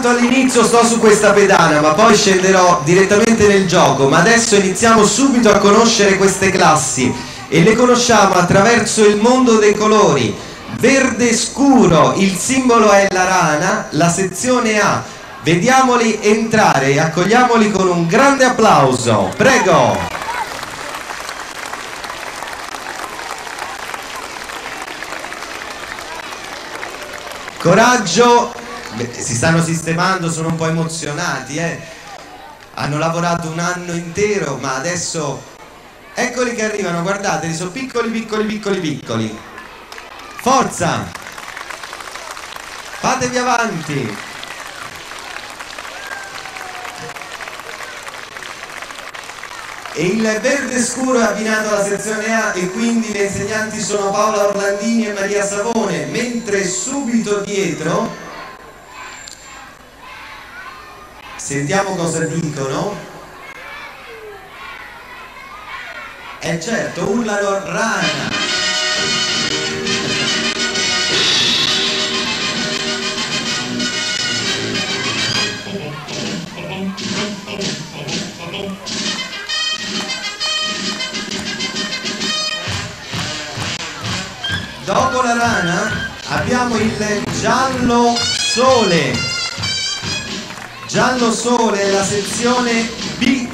soltanto all'inizio sto su questa pedana ma poi scenderò direttamente nel gioco. Ma adesso iniziamo subito a conoscere queste classi. E le conosciamo attraverso il mondo dei colori. Verde scuro il simbolo è la rana la sezione A. Vediamoli entrare e accogliamoli con un grande applauso. Prego! Coraggio Beh, si stanno sistemando, sono un po' emozionati, eh? hanno lavorato un anno intero, ma adesso eccoli che arrivano, guardate, sono piccoli, piccoli, piccoli, piccoli. Forza! Fatevi avanti! E il verde scuro è abbinato alla sezione A e quindi le insegnanti sono Paola Orlandini e Maria Savone, mentre subito dietro Sentiamo cosa dicono. E certo, urlano rana. Dopo la rana abbiamo il giallo sole. Giallo Sole, la sezione B.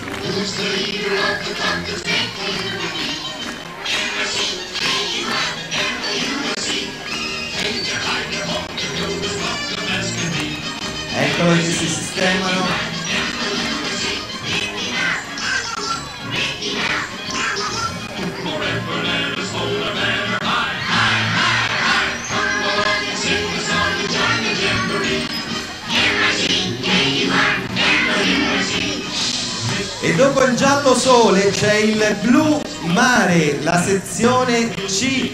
Eccolo che si sistemano. Dopo il giallo sole c'è il blu mare, la sezione C.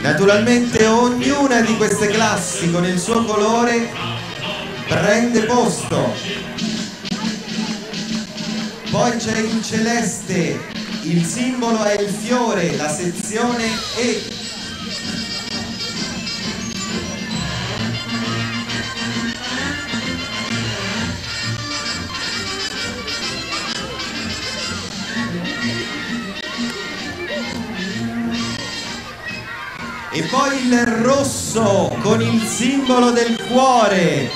Naturalmente ognuna di queste classi con il suo colore prende posto. Poi c'è il celeste, il simbolo è il fiore, la sezione E. poi il rosso con il simbolo del cuore.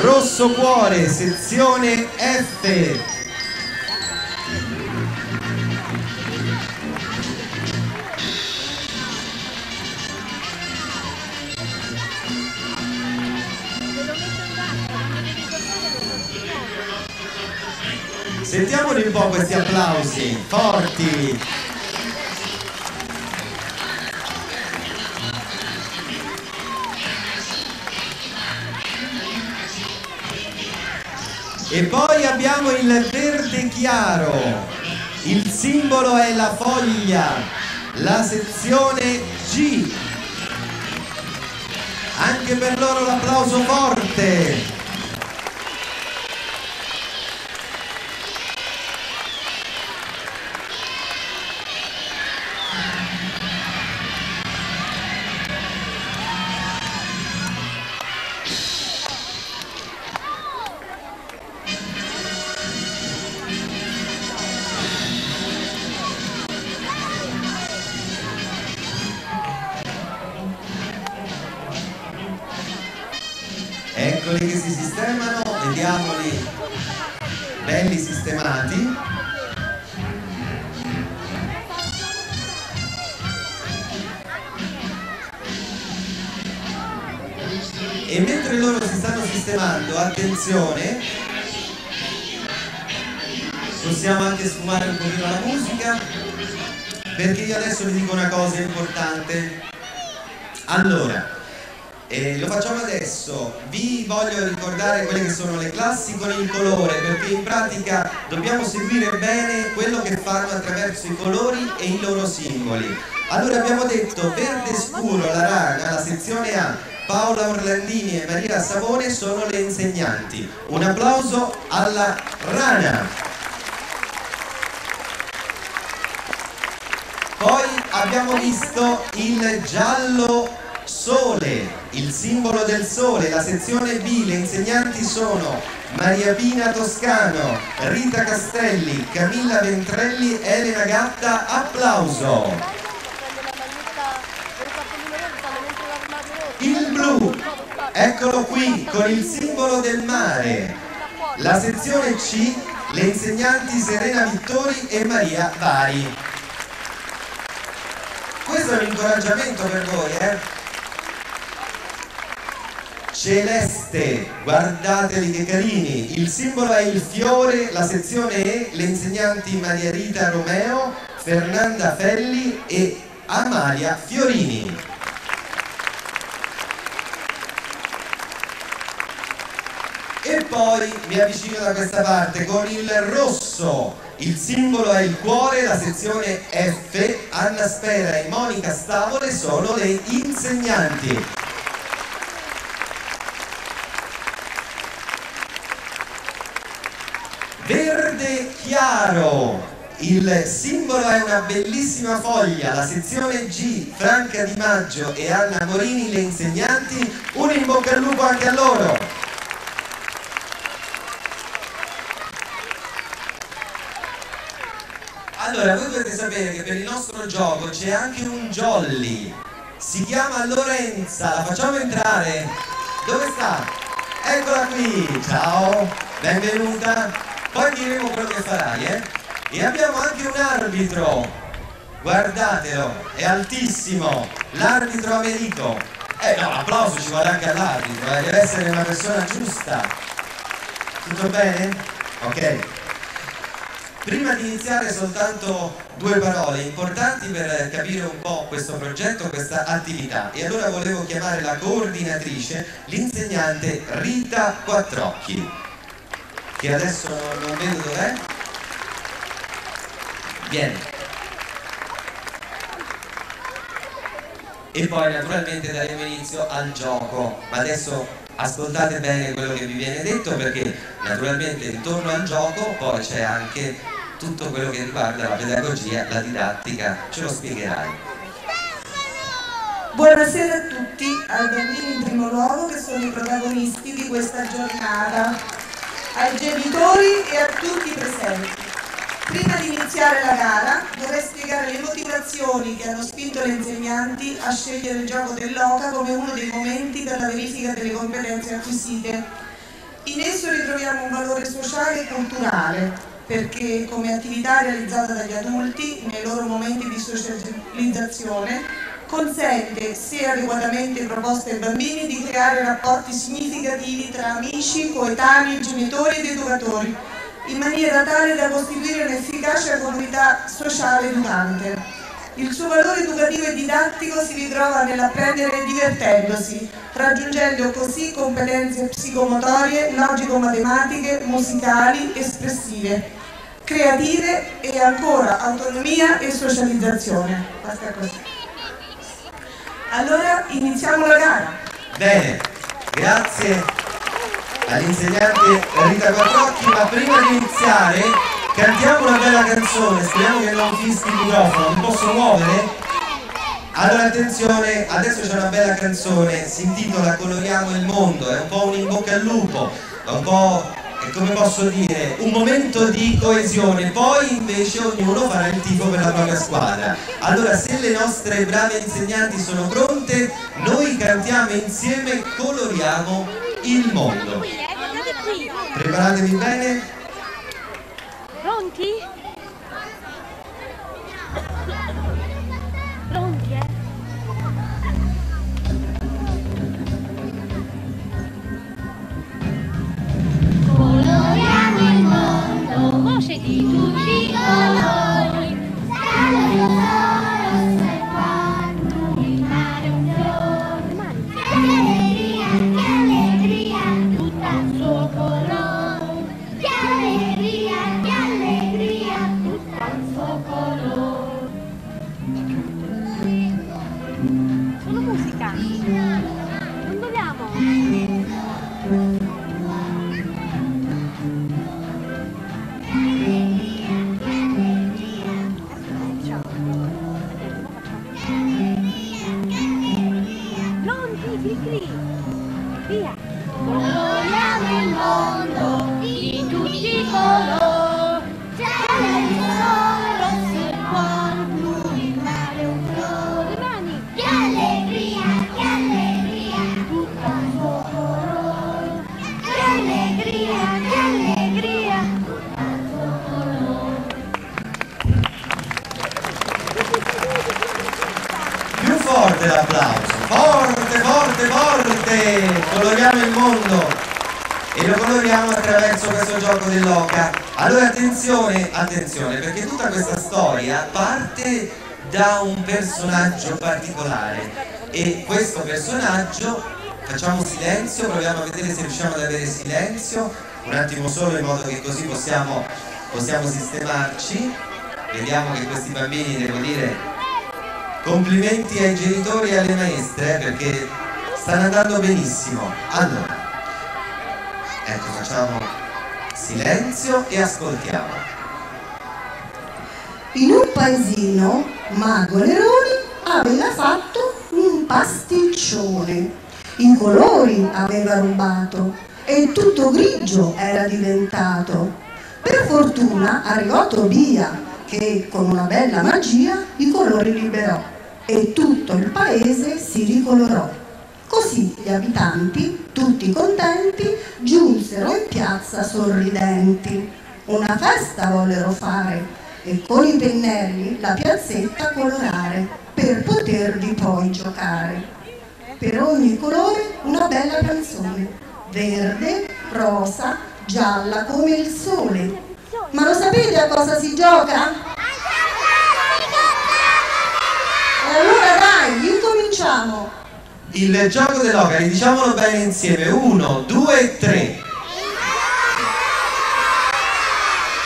Rosso cuore, sezione F. Sentiamoli un po' questi applausi, forti. E poi abbiamo il verde chiaro, il simbolo è la foglia, la sezione G. Anche per loro l'applauso forte. Possiamo anche sfumare un pochino la musica, perché io adesso vi dico una cosa importante. Allora, eh, lo facciamo adesso, vi voglio ricordare quelle che sono le classi con il colore perché in pratica dobbiamo seguire bene quello che fanno attraverso i colori e i loro simboli. Allora abbiamo detto verde scuro, la rana, la sezione A, Paola Orlandini e Maria Savone sono le insegnanti. Un applauso alla rana. Poi abbiamo visto il giallo sole, il simbolo del sole, la sezione B, le insegnanti sono Maria Pina Toscano, Rita Castelli, Camilla Ventrelli, Elena Gatta, applauso. Il blu, eccolo qui, con il simbolo del mare. La sezione C, le insegnanti Serena Vittori e Maria Vari. Questo è un incoraggiamento per voi, eh? celeste, guardateli che carini, il simbolo è il fiore, la sezione E, le insegnanti Maria Rita Romeo, Fernanda Felli e Amalia Fiorini. E poi mi avvicino da questa parte con il rosso, il simbolo è il cuore, la sezione F, Anna Spera e Monica Stavole sono le insegnanti. Verde chiaro, il simbolo è una bellissima foglia, la sezione G, Franca Di Maggio e Anna Morini, le insegnanti, un in bocca al lupo anche a loro. Allora, voi dovete sapere che per il nostro gioco c'è anche un jolly, si chiama Lorenza, la facciamo entrare? Dove sta? Eccola qui, ciao, benvenuta. Poi diremo quello che farai, eh? E abbiamo anche un arbitro, guardatelo, è altissimo, l'arbitro Americo. Eh no, l'applauso ci vuole anche all'arbitro, eh, deve essere una persona giusta. Tutto bene? Ok. Prima di iniziare soltanto due parole importanti per capire un po' questo progetto, questa attività. E allora volevo chiamare la coordinatrice, l'insegnante Rita Quattrocchi, che adesso non vedo dov'è. Vieni. E poi naturalmente daremo inizio al gioco. Ma adesso ascoltate bene quello che vi viene detto perché naturalmente intorno al gioco poi c'è anche tutto quello che riguarda la pedagogia, la didattica, ce lo spiegherai. Buonasera a tutti, ai bambini in primo luogo che sono i protagonisti di questa giornata, ai genitori e a tutti i presenti. Prima di iniziare la gara vorrei spiegare le motivazioni che hanno spinto le insegnanti a scegliere il gioco dell'OCA come uno dei momenti per la verifica delle competenze acquisite. In esso ritroviamo un valore sociale e culturale, perché come attività realizzata dagli adulti nei loro momenti di socializzazione consente, se adeguatamente proposta ai bambini, di creare rapporti significativi tra amici, coetanei, genitori ed educatori, in maniera tale da costituire un'efficace comunità sociale educante. Il suo valore educativo e didattico si ritrova nell'apprendere divertendosi, raggiungendo così competenze psicomotorie, logico-matematiche, musicali, espressive, creative e ancora autonomia e socializzazione. Basta così. Allora iniziamo la gara. Bene, grazie all'insegnante Rita Quattrocchi, ma prima di iniziare cantiamo una bella canzone, speriamo che non fischi il microfono, mi posso muovere? Allora attenzione, adesso c'è una bella canzone, si intitola Coloriamo il mondo, è un po' un in bocca al lupo, è un po' come posso dire, un momento di coesione, poi invece ognuno farà il tifo per la propria squadra. Allora se le nostre brave insegnanti sono pronte, noi cantiamo insieme Coloriamo il mondo. Preparatevi bene? Pronti, eh? Coloriamo il mondo Voce di tutti i colori, Coloriamo il mondo e lo coloriamo attraverso questo gioco dell'oca. Allora attenzione, attenzione, perché tutta questa storia parte da un personaggio particolare e questo personaggio, facciamo silenzio, proviamo a vedere se riusciamo ad avere silenzio, un attimo solo in modo che così possiamo, possiamo sistemarci. Vediamo che questi bambini, devo dire, Complimenti ai genitori e alle maestre eh, perché stanno andando benissimo. Allora, ecco, facciamo silenzio e ascoltiamo. In un paesino, Mago Neroni aveva fatto un pasticcione. I colori aveva rubato e tutto grigio era diventato. Per fortuna arrivò Tobia che con una bella magia i colori liberò e tutto il paese si ricolorò. Così gli abitanti, tutti contenti, giunsero in piazza sorridenti. Una festa vollero fare e con i pennelli la piazzetta colorare per potervi poi giocare. per ogni colore una bella canzone. Verde, rosa, gialla come il sole. Ma lo sapete a cosa si gioca? E allora dai, incominciamo. Il gioco dell'oca, diciamolo bene insieme. Uno, due, tre.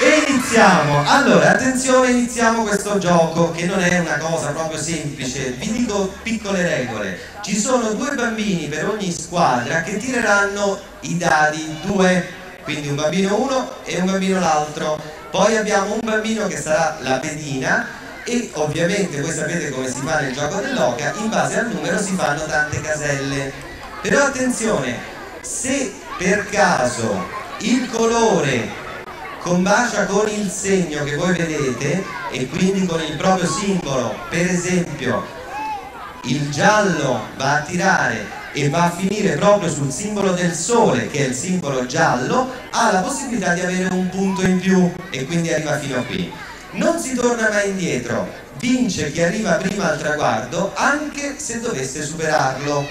E iniziamo. Allora, attenzione, iniziamo questo gioco che non è una cosa proprio semplice. Vi dico piccole regole. Ci sono due bambini per ogni squadra che tireranno i dadi, due, quindi un bambino uno e un bambino l'altro. Poi abbiamo un bambino che sarà la pedina e ovviamente voi sapete come si fa nel gioco dell'oca, in base al numero si fanno tante caselle. Però attenzione, se per caso il colore combacia con il segno che voi vedete e quindi con il proprio simbolo, per esempio il giallo va a tirare e va a finire proprio sul simbolo del sole che è il simbolo giallo, ha la possibilità di avere un punto in più e quindi arriva fino a qui. Non si torna mai indietro, vince chi arriva prima al traguardo anche se dovesse superarlo.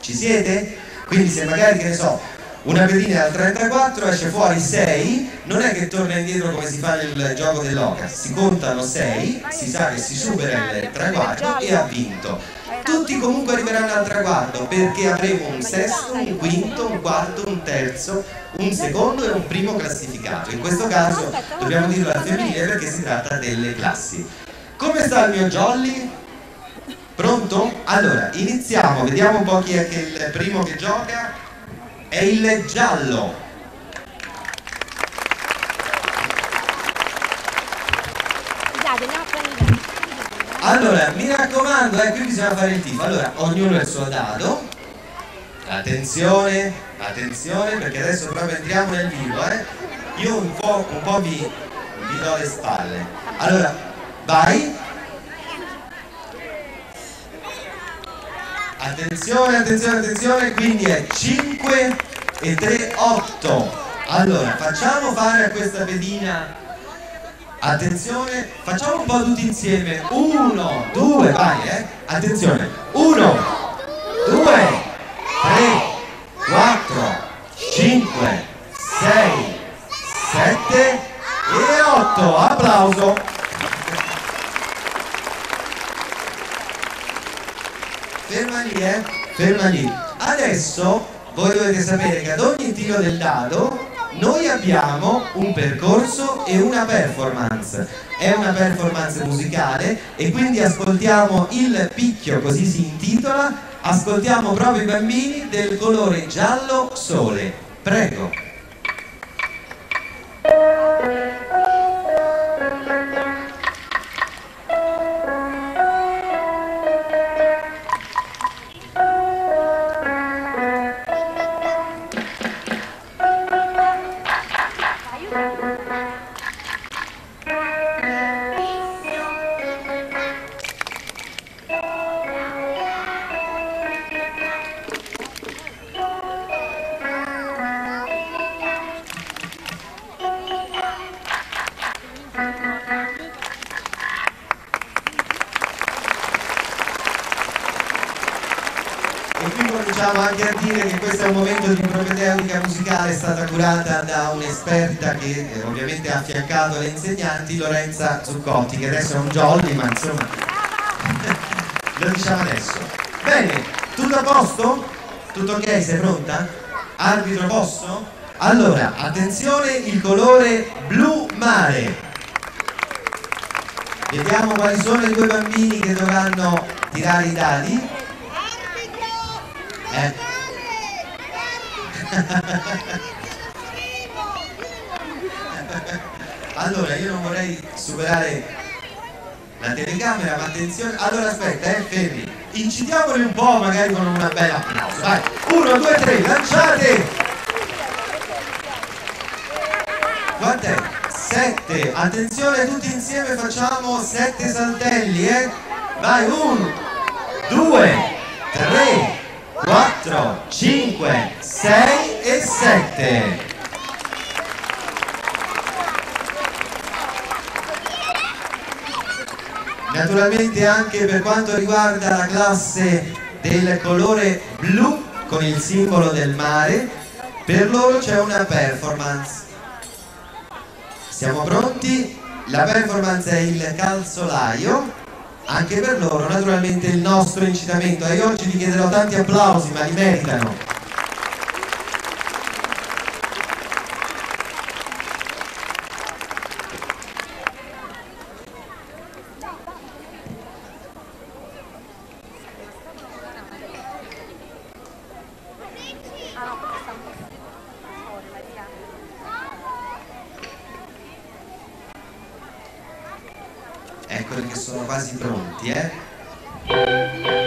Ci siete? Quindi se magari, che ne so, una pedina al 34 esce fuori 6, non è che torna indietro come si fa nel gioco dell'oca, si contano 6, si sa che si supera il traguardo e ha vinto. Tutti comunque arriveranno al traguardo perché avremo un sesto, un quinto, un quarto, un terzo, un secondo e un primo classificato. In questo caso dobbiamo dirlo al femminile perché si tratta delle classi. Come sta il mio Jolly? Pronto? Allora, iniziamo, vediamo un po' chi è il primo che gioca. È il giallo. Allora, mi raccomando, eh, qui bisogna fare il tifo. Allora, ognuno il suo dado. Attenzione, attenzione, perché adesso proprio entriamo nel vivo, eh. Io un po', un po' vi, vi do le spalle. Allora, vai. Attenzione, attenzione, attenzione, quindi è 5 e 3, 8. Allora, facciamo fare a questa pedina Attenzione, facciamo un po' tutti insieme. Uno, due, vai, eh. Attenzione. Uno, due, tre, quattro, cinque, sei, sette e otto. Applauso. Ferma lì, eh. Ferma lì. Adesso voi dovete sapere che ad ogni tiro del dado noi abbiamo un percorso e una performance. È una performance musicale e quindi ascoltiamo il picchio, così si intitola, ascoltiamo proprio i bambini del colore giallo sole. Prego. Curata da un'esperta che eh, ovviamente ha affiancato le insegnanti, Lorenza Zuccotti, che adesso è un jolly, ma insomma lo diciamo adesso. Bene, tutto a posto? Tutto ok? Sei pronta? Arbitro posso? Allora, attenzione, il colore blu mare. Vediamo quali sono i due bambini che dovranno tirare i dadi. Eh. allora, io non superare la telecamera, ma attenzione. Allora aspetta, eh, fermi. Incitiamoli un po', magari con una bella applauso. Vai, uno, due, tre, lanciate! Quant'è? Sette. Attenzione, tutti insieme facciamo sette saltelli, eh? Vai, uno, due, tre, 4, 5, 6 e 7. Naturalmente anche per quanto riguarda la classe del colore blu con il simbolo del mare. Per loro c'è una performance. Siamo pronti? La performance è il calzolaio. Anche per loro naturalmente il nostro incitamento e oggi vi chiederò tanti applausi ma li meritano. Eccoli che sono quasi pronti, eh?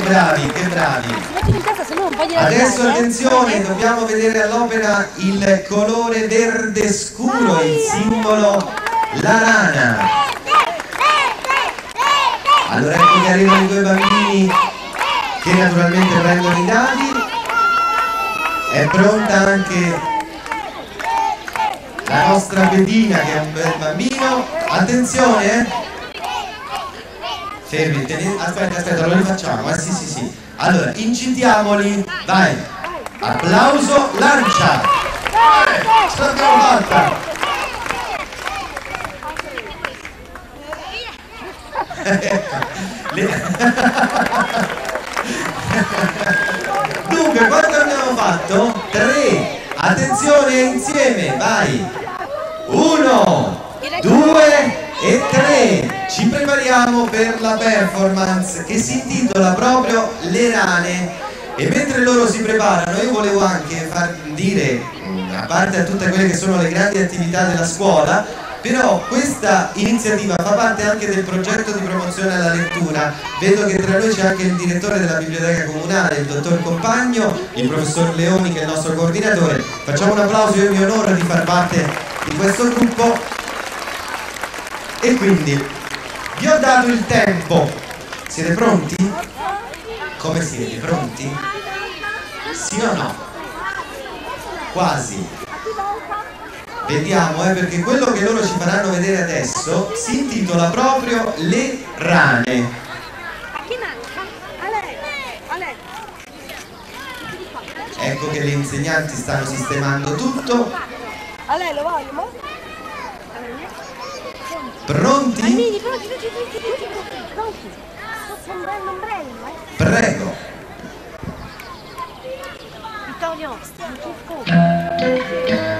Che bravi, che bravi. Dire Adesso eh. attenzione, dobbiamo vedere all'opera il colore verde scuro, il simbolo la rana. Allora ecco che arrivano i due bambini che naturalmente prendono i dadi. È pronta anche la nostra pedina che è un bel bambino. Attenzione, eh. Fermi, teni- aspetta, aspetta, lo rifacciamo, eh sì sì sì. Allora, incitiamoli, vai. Applauso, lancia. Ce l'abbiamo fatta. Le- Dunque, quanto abbiamo fatto? Tre. Attenzione insieme, vai! Uno, due e tre! Ci prepariamo per la performance che si intitola proprio Le rane. E mentre loro si preparano, io volevo anche far dire, a parte a tutte quelle che sono le grandi attività della scuola, però questa iniziativa fa parte anche del progetto di promozione alla lettura. Vedo che tra noi c'è anche il direttore della biblioteca comunale, il dottor Compagno, il professor Leoni che è il nostro coordinatore. Facciamo un applauso, io mi onoro di far parte di questo gruppo. E quindi vi ho dato il tempo. Siete pronti? Come siete? Pronti? Sì o no? Quasi. Vediamo, eh, perché quello che loro ci faranno vedere adesso si intitola proprio Le rane. Ecco che le insegnanti stanno sistemando tutto. A lei lo voglio? Pronti? Mini, pronti, pronti, pronti, pronti, pronti. Sotto ombrello, ombrello, eh. Prego. Vittorio, non ci scusa.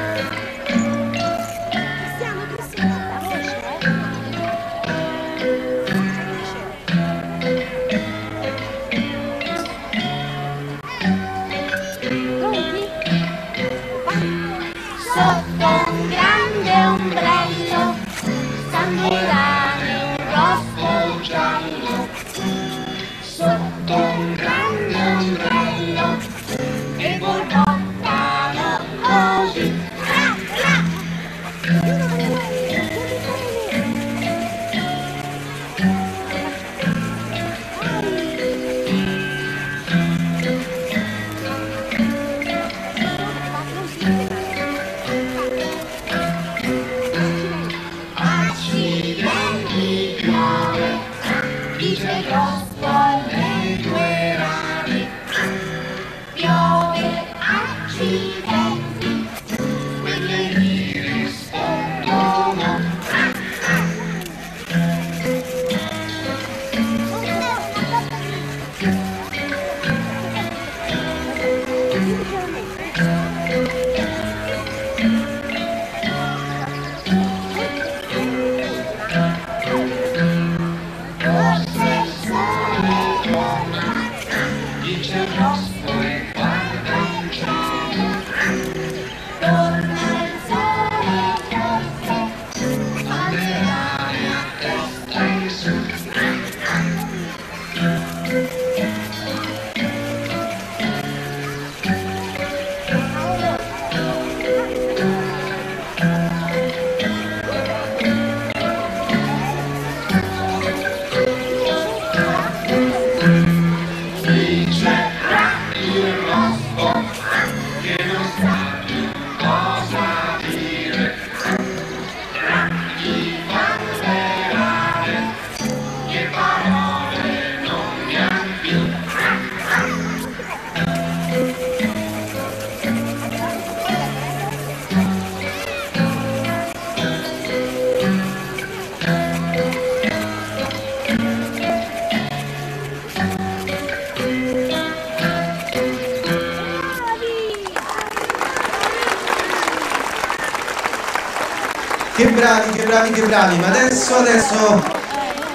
Adesso,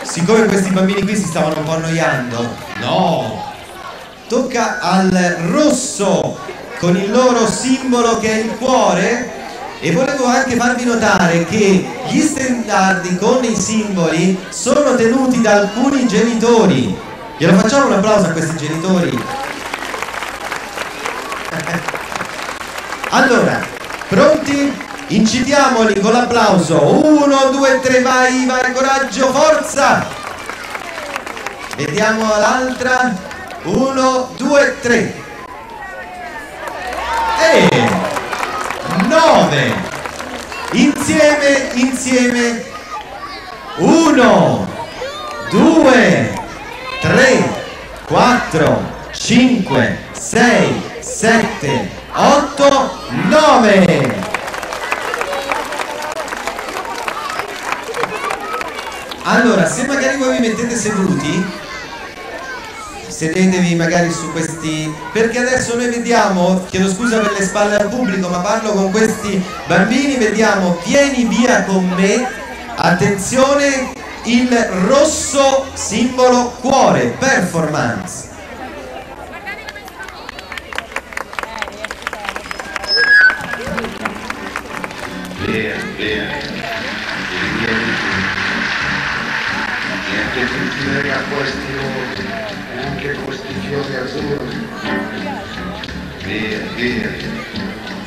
siccome questi bambini qui si stavano un po' annoiando, no, tocca al rosso con il loro simbolo che è il cuore. E volevo anche farvi notare che gli stendardi con i simboli sono tenuti da alcuni genitori. Glielo facciamo un applauso a questi genitori? Allora, pronti? Incitiamoli con l'applauso. Uno, due, tre, vai, vai, coraggio, forza! Vediamo l'altra. Uno, due, tre. E nove. Insieme, insieme. Uno, due, tre, quattro, cinque, sei, sette, otto, nove. Allora, se magari voi vi mettete seduti, magari su questi perché adesso noi vediamo chiedo scusa per le spalle al pubblico ma parlo con questi bambini vediamo vieni via con me attenzione il rosso simbolo cuore performance. Via, via, questi fiori azzurri. Via, via,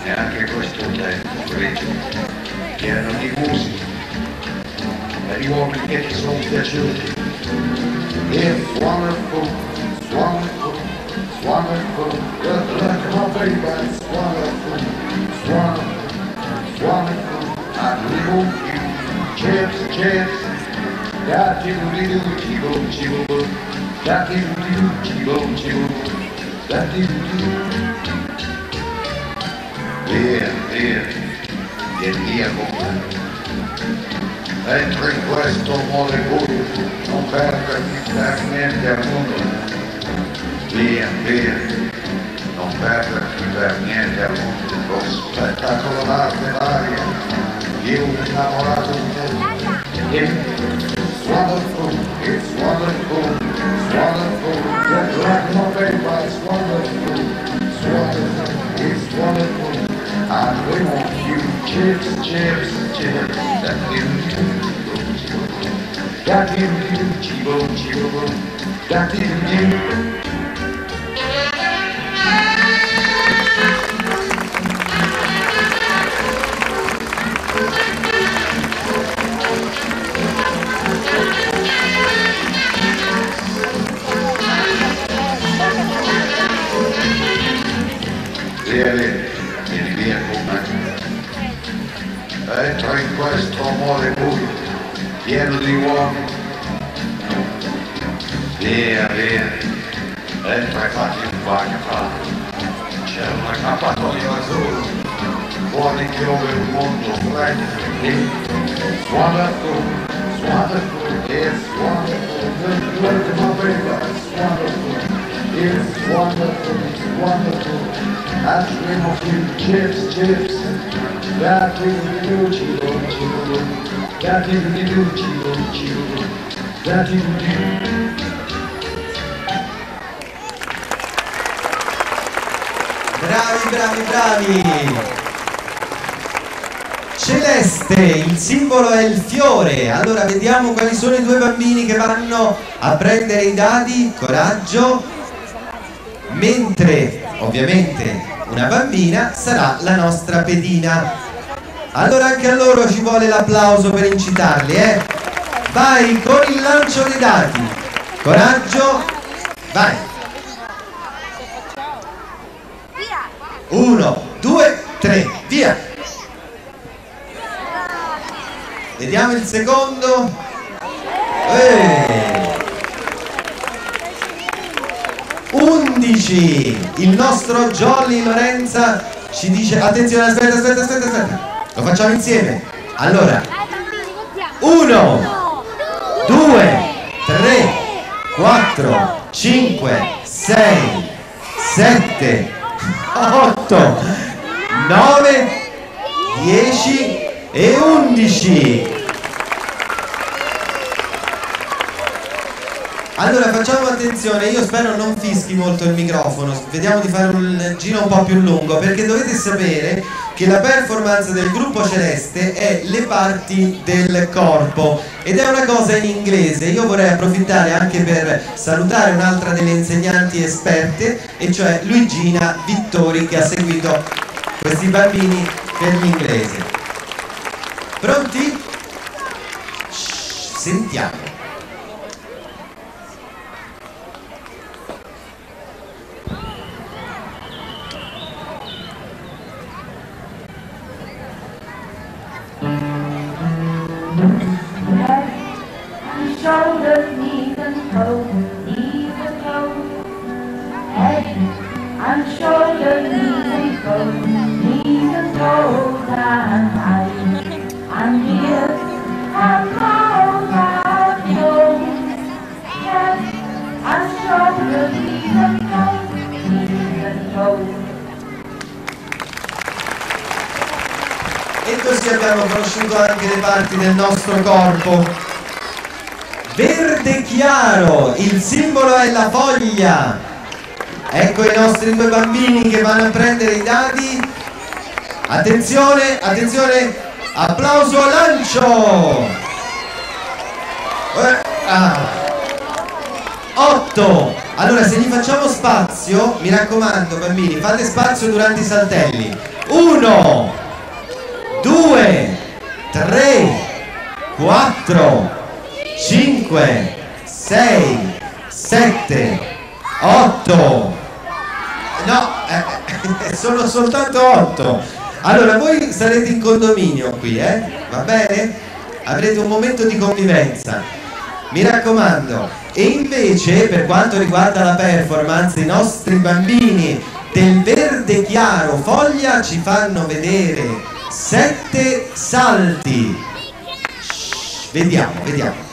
e anche questo tempo grigio, pieno di musica, e gli uomini che ti sono piaciuti. It's wonderful, it's wonderful, it's wonderful, just like my baby, it's wonderful, it's wonderful. wonderful. I live you. Chips, chips. Da di do di do chibo chibo. Da di do di do chibo chibo. Da di do di do. Via, via, vieni via con me. Entra in questo amore buio, non perderti per niente al mondo. Via, via, non perderti per niente al mondo. Lo spettacolo d'arte varia, io innamorato di te. It's wonderful, it's wonderful, it's wonderful. Just like my baby, it's wonderful, it's wonderful, it's wonderful. Dream of you, chips, chips, chips. That gives you, that gives you, chibo, chibo, that gives you. Bravi, bravi, bravi! Celeste, il simbolo è il fiore. Allora vediamo quali sono i due bambini che vanno a prendere i dadi. Coraggio. Mentre, ovviamente, una bambina sarà la nostra pedina. Allora anche a loro ci vuole l'applauso per incitarli, eh? Vai con il lancio dei dati. Coraggio. Vai. Uno, due, tre, via! Vediamo il secondo. Eh. 11. Il nostro Jolly Lorenza ci dice attenzione, aspetta, aspetta, aspetta, aspetta. Facciamo insieme. Allora, uno, due, tre, quattro, cinque, sei, sette, otto, nove, dieci e undici. Allora facciamo attenzione, io spero non fischi molto il microfono, vediamo di fare un giro un po' più lungo perché dovete sapere che la performance del gruppo celeste è le parti del corpo ed è una cosa in inglese. Io vorrei approfittare anche per salutare un'altra delle insegnanti esperte e cioè Luigina Vittori che ha seguito questi bambini per l'inglese. Pronti? Sentiamo. Nostro corpo. Verde chiaro, il simbolo è la foglia. Ecco i nostri due bambini che vanno a prendere i dati. Attenzione, attenzione, applauso lancio. Eh, ah. 8 allora se gli facciamo spazio mi raccomando bambini fate spazio durante i saltelli 1 2 3 4 5 6 7 8 no eh, sono soltanto 8 allora voi sarete in condominio qui eh? Va bene? Avrete un momento di convivenza. Mi raccomando. E invece per quanto riguarda la performance i nostri bambini del verde chiaro foglia ci fanno vedere sette salti. Shh, vediamo vediamo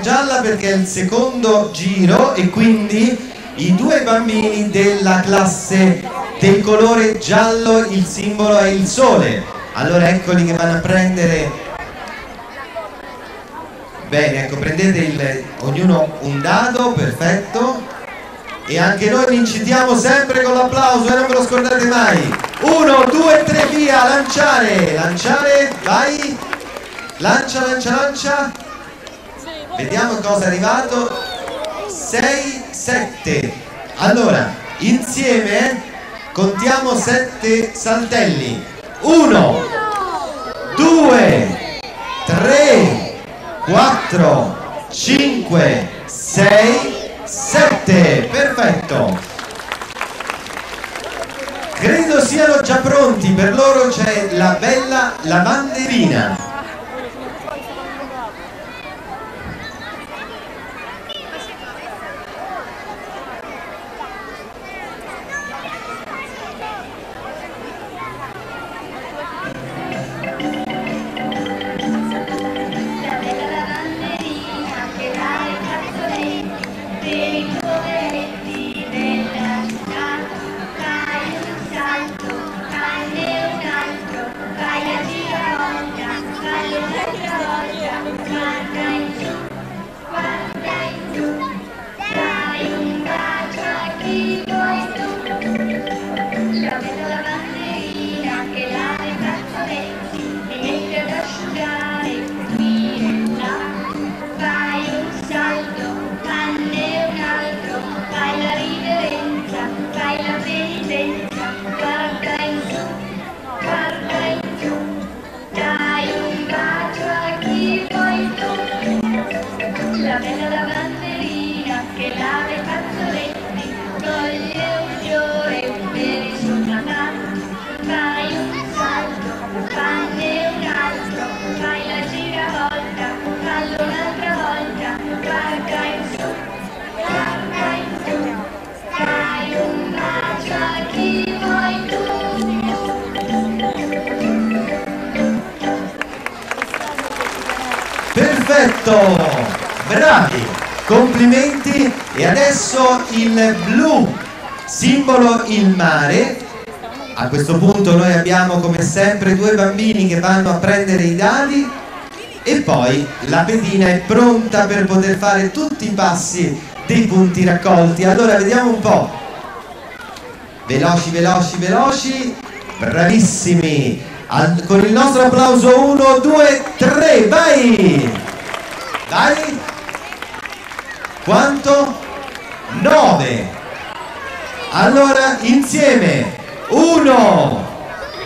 gialla perché è il secondo giro e quindi i due bambini della classe del colore giallo, il simbolo è il sole. Allora eccoli che vanno a prendere Bene, ecco, prendete il, ognuno un dado, perfetto. E anche noi vi incitiamo sempre con l'applauso e non ve lo scordate mai. Uno, due, tre, via, lanciare, lanciare, vai. Lancia, lancia, lancia. Vediamo cosa è arrivato. 6, 7. Allora, insieme contiamo 7 saltelli. 1, 2, 3, 4, 5, 6, 7. Perfetto. Credo siano già pronti, per loro c'è la bella lavanderina. Mare. A questo punto noi abbiamo come sempre due bambini che vanno a prendere i dadi e poi la pedina è pronta per poter fare tutti i passi dei punti raccolti. Allora vediamo un po'. Veloci, veloci, veloci. Bravissimi. Al- con il nostro applauso 1, 2, 3, vai! Dai! Quanto? 9. Allora insieme 1,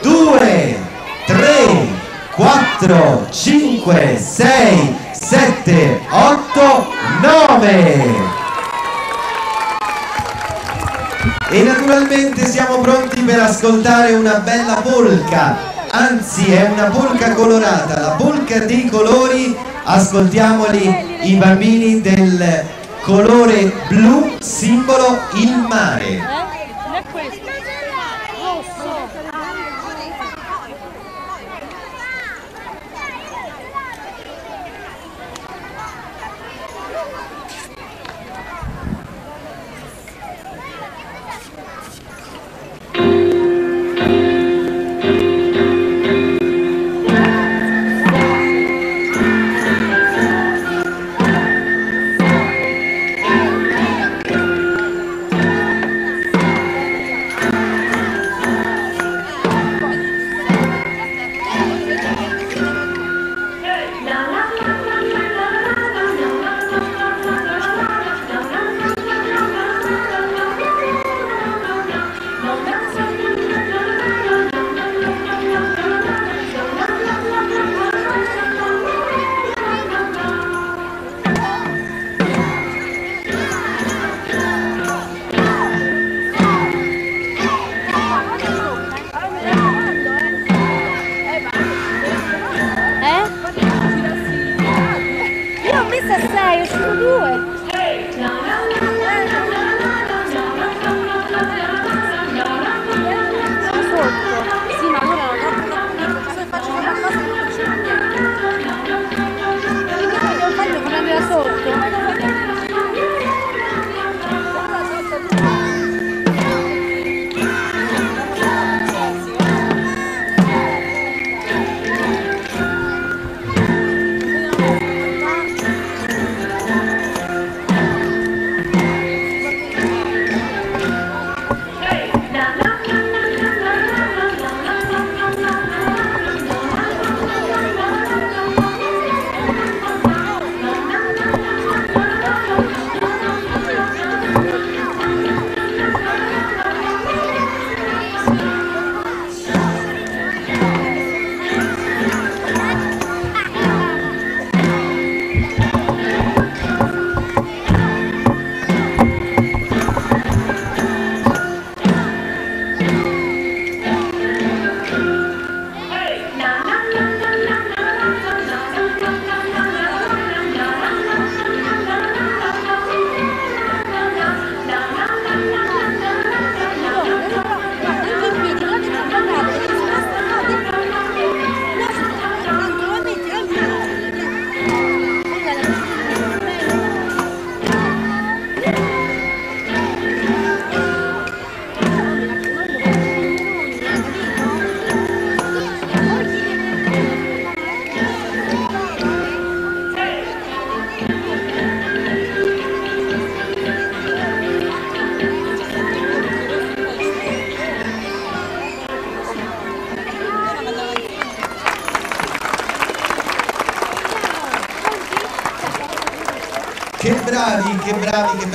2, 3, 4, 5, 6, 7, 8, 9. E naturalmente siamo pronti per ascoltare una bella polka. Anzi, è una polka colorata, la polka dei colori. Ascoltiamoli i bambini del colore blu, simbolo il mare.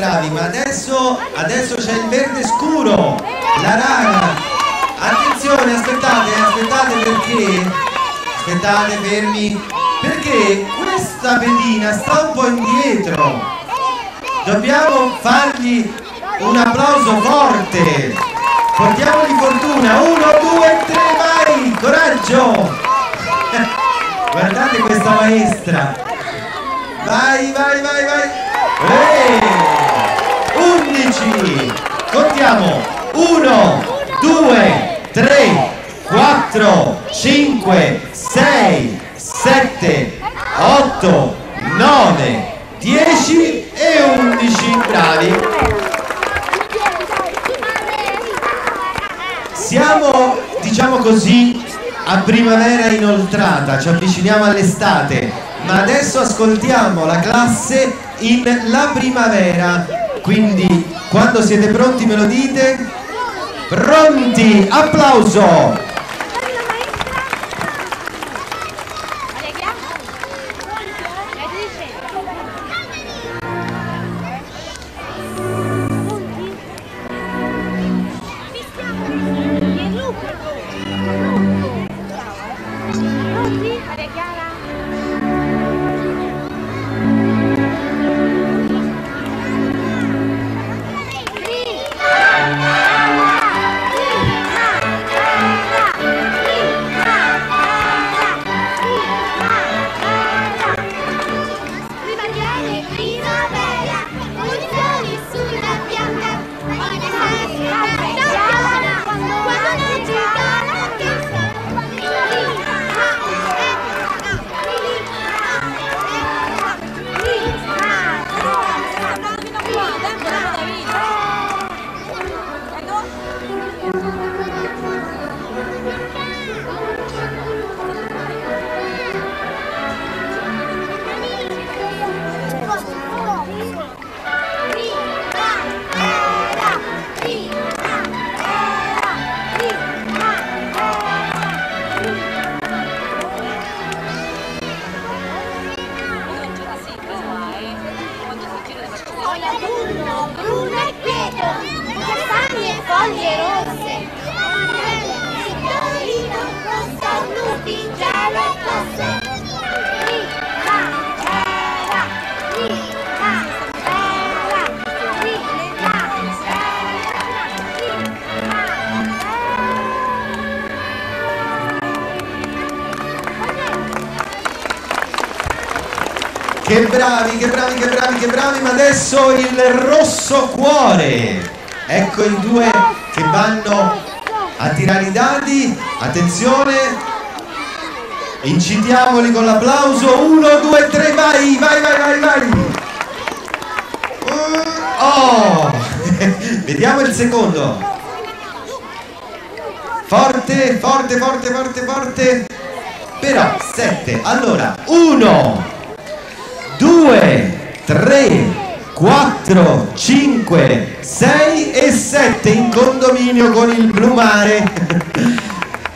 Bravi, ma adesso, adesso c'è il verde scuro, la rana. Attenzione, aspettate, aspettate perché, aspettate, fermi, perché questa pedina sta un po' indietro. Dobbiamo fargli un applauso forte. Portiamogli fortuna. Uno, due, tre, vai! Coraggio! Guardate questa maestra. Vai, vai, vai, vai. Eh! 11. Contiamo. 1, 2, 3, 4, 5, 6, 7, 8, 9, 10 e 11. Bravi. Siamo, diciamo così, a primavera inoltrata, ci avviciniamo all'estate, ma adesso ascoltiamo la classe in La Primavera. Quindi, quando siete pronti me lo dite? Pronti! Applauso! Adesso il rosso cuore. Ecco i due che vanno a tirare i dadi. Attenzione. Incitiamoli con l'applauso. Uno, due, tre, vai, vai, vai, vai, vai. Oh! Vediamo il secondo. Forte, forte, forte, forte, forte. Però, sette. Allora, uno. 2, 3, 4, 5, 6 e 7 in condominio con il blu mare.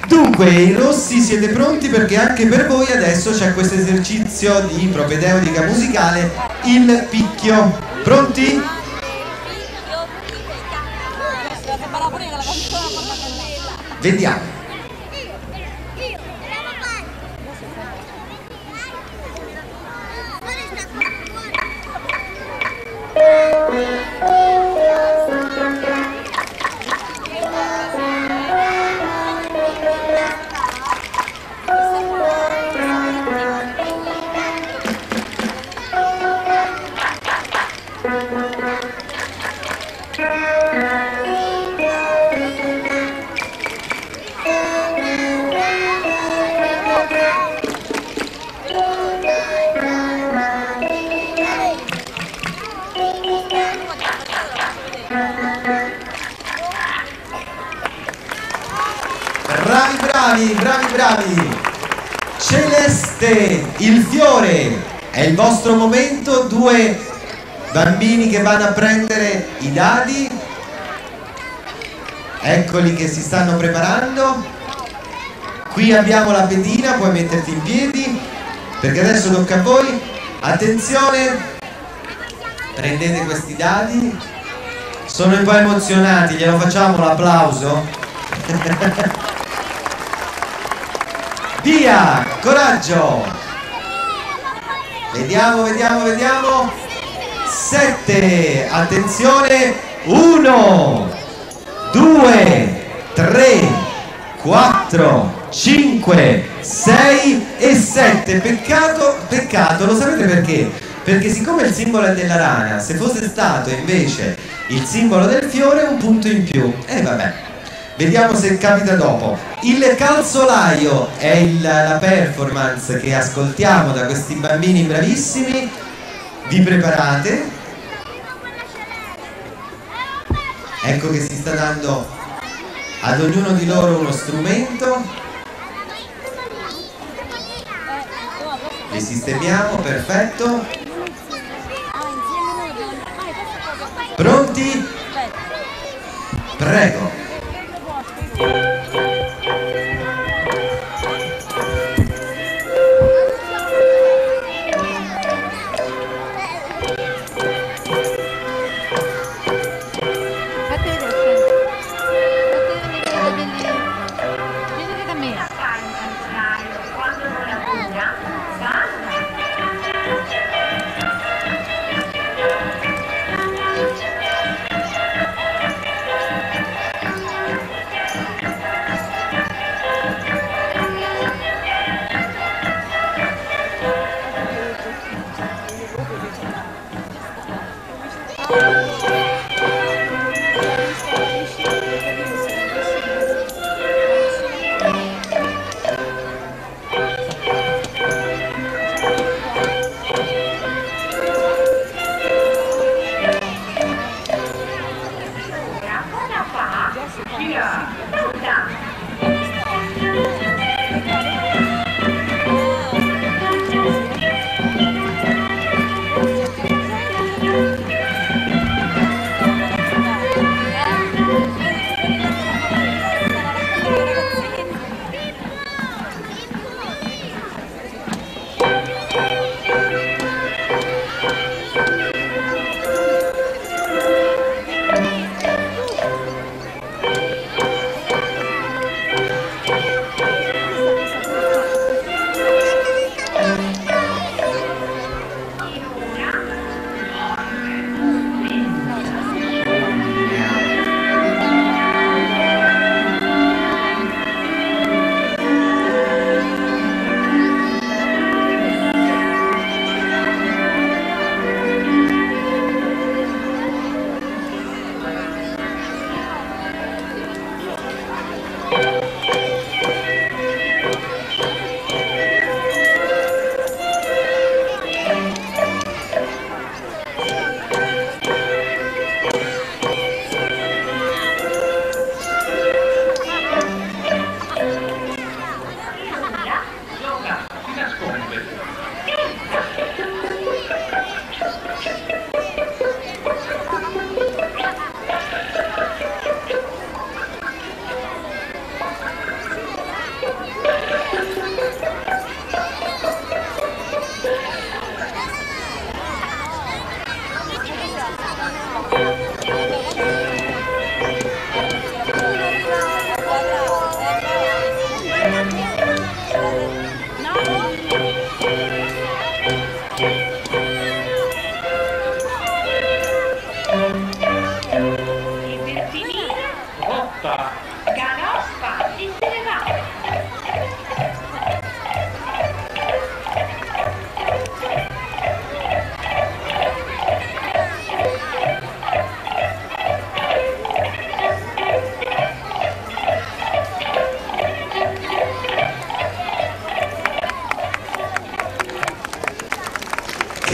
Dunque, i rossi siete pronti perché anche per voi adesso c'è questo esercizio di propedeutica musicale, il picchio. Celeste, il fiore. È il vostro momento. Due bambini che vanno a prendere i dadi. Eccoli che si stanno preparando. Qui abbiamo la pedina, puoi metterti in piedi. Perché adesso tocca a voi. Attenzione. Prendete questi dadi. Sono un po' emozionati, glielo facciamo l'applauso? Via! Coraggio! Vediamo, vediamo, vediamo. Sette, attenzione, uno, due, tre, quattro, cinque, sei e sette. Peccato, peccato, lo sapete perché? Perché siccome il simbolo è della rana, se fosse stato invece il simbolo del fiore, un punto in più. E vabbè, vediamo se capita dopo. Il calzolaio è il- la performance che ascoltiamo da questi bambini bravissimi. Vi preparate? Ecco che si sta dando ad ognuno di loro uno strumento. Li sistemiamo, perfetto. Pronti? Prego. Fate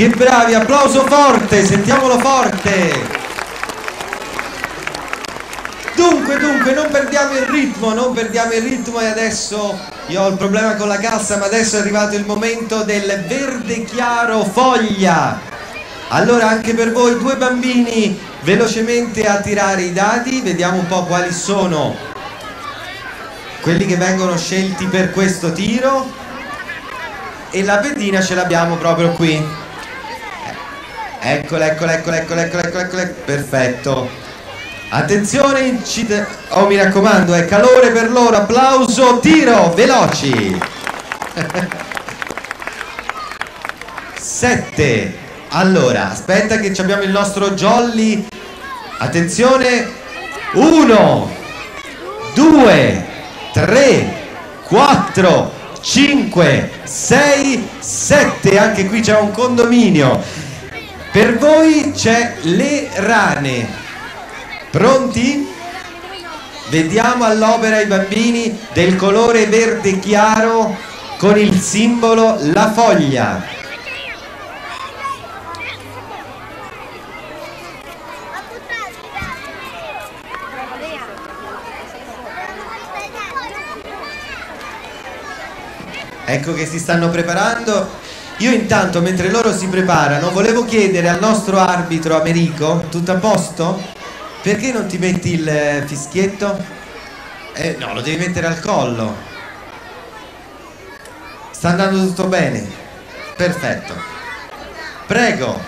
Che bravi, applauso forte, sentiamolo forte. Dunque, dunque, non perdiamo il ritmo, non perdiamo il ritmo e adesso io ho il problema con la cassa, ma adesso è arrivato il momento del verde chiaro foglia. Allora anche per voi due bambini velocemente a tirare i dadi, vediamo un po' quali sono quelli che vengono scelti per questo tiro e la pedina ce l'abbiamo proprio qui. Eccola, eccola, eccola, eccola, eccola, eccola, eccola, perfetto. Attenzione, incide... Oh, mi raccomando, è calore per loro, applauso, tiro, veloci. Sette. Allora, aspetta che abbiamo il nostro jolly. Attenzione. Uno, due, tre, quattro, cinque, sei, sette. Anche qui c'è un condominio. Per voi c'è le rane. Pronti? Vediamo all'opera i bambini del colore verde chiaro con il simbolo la foglia. Ecco che si stanno preparando. Io intanto, mentre loro si preparano, volevo chiedere al nostro arbitro Americo, tutto a posto? Perché non ti metti il eh, fischietto? Eh, no, lo devi mettere al collo. Sta andando tutto bene? Perfetto. Prego.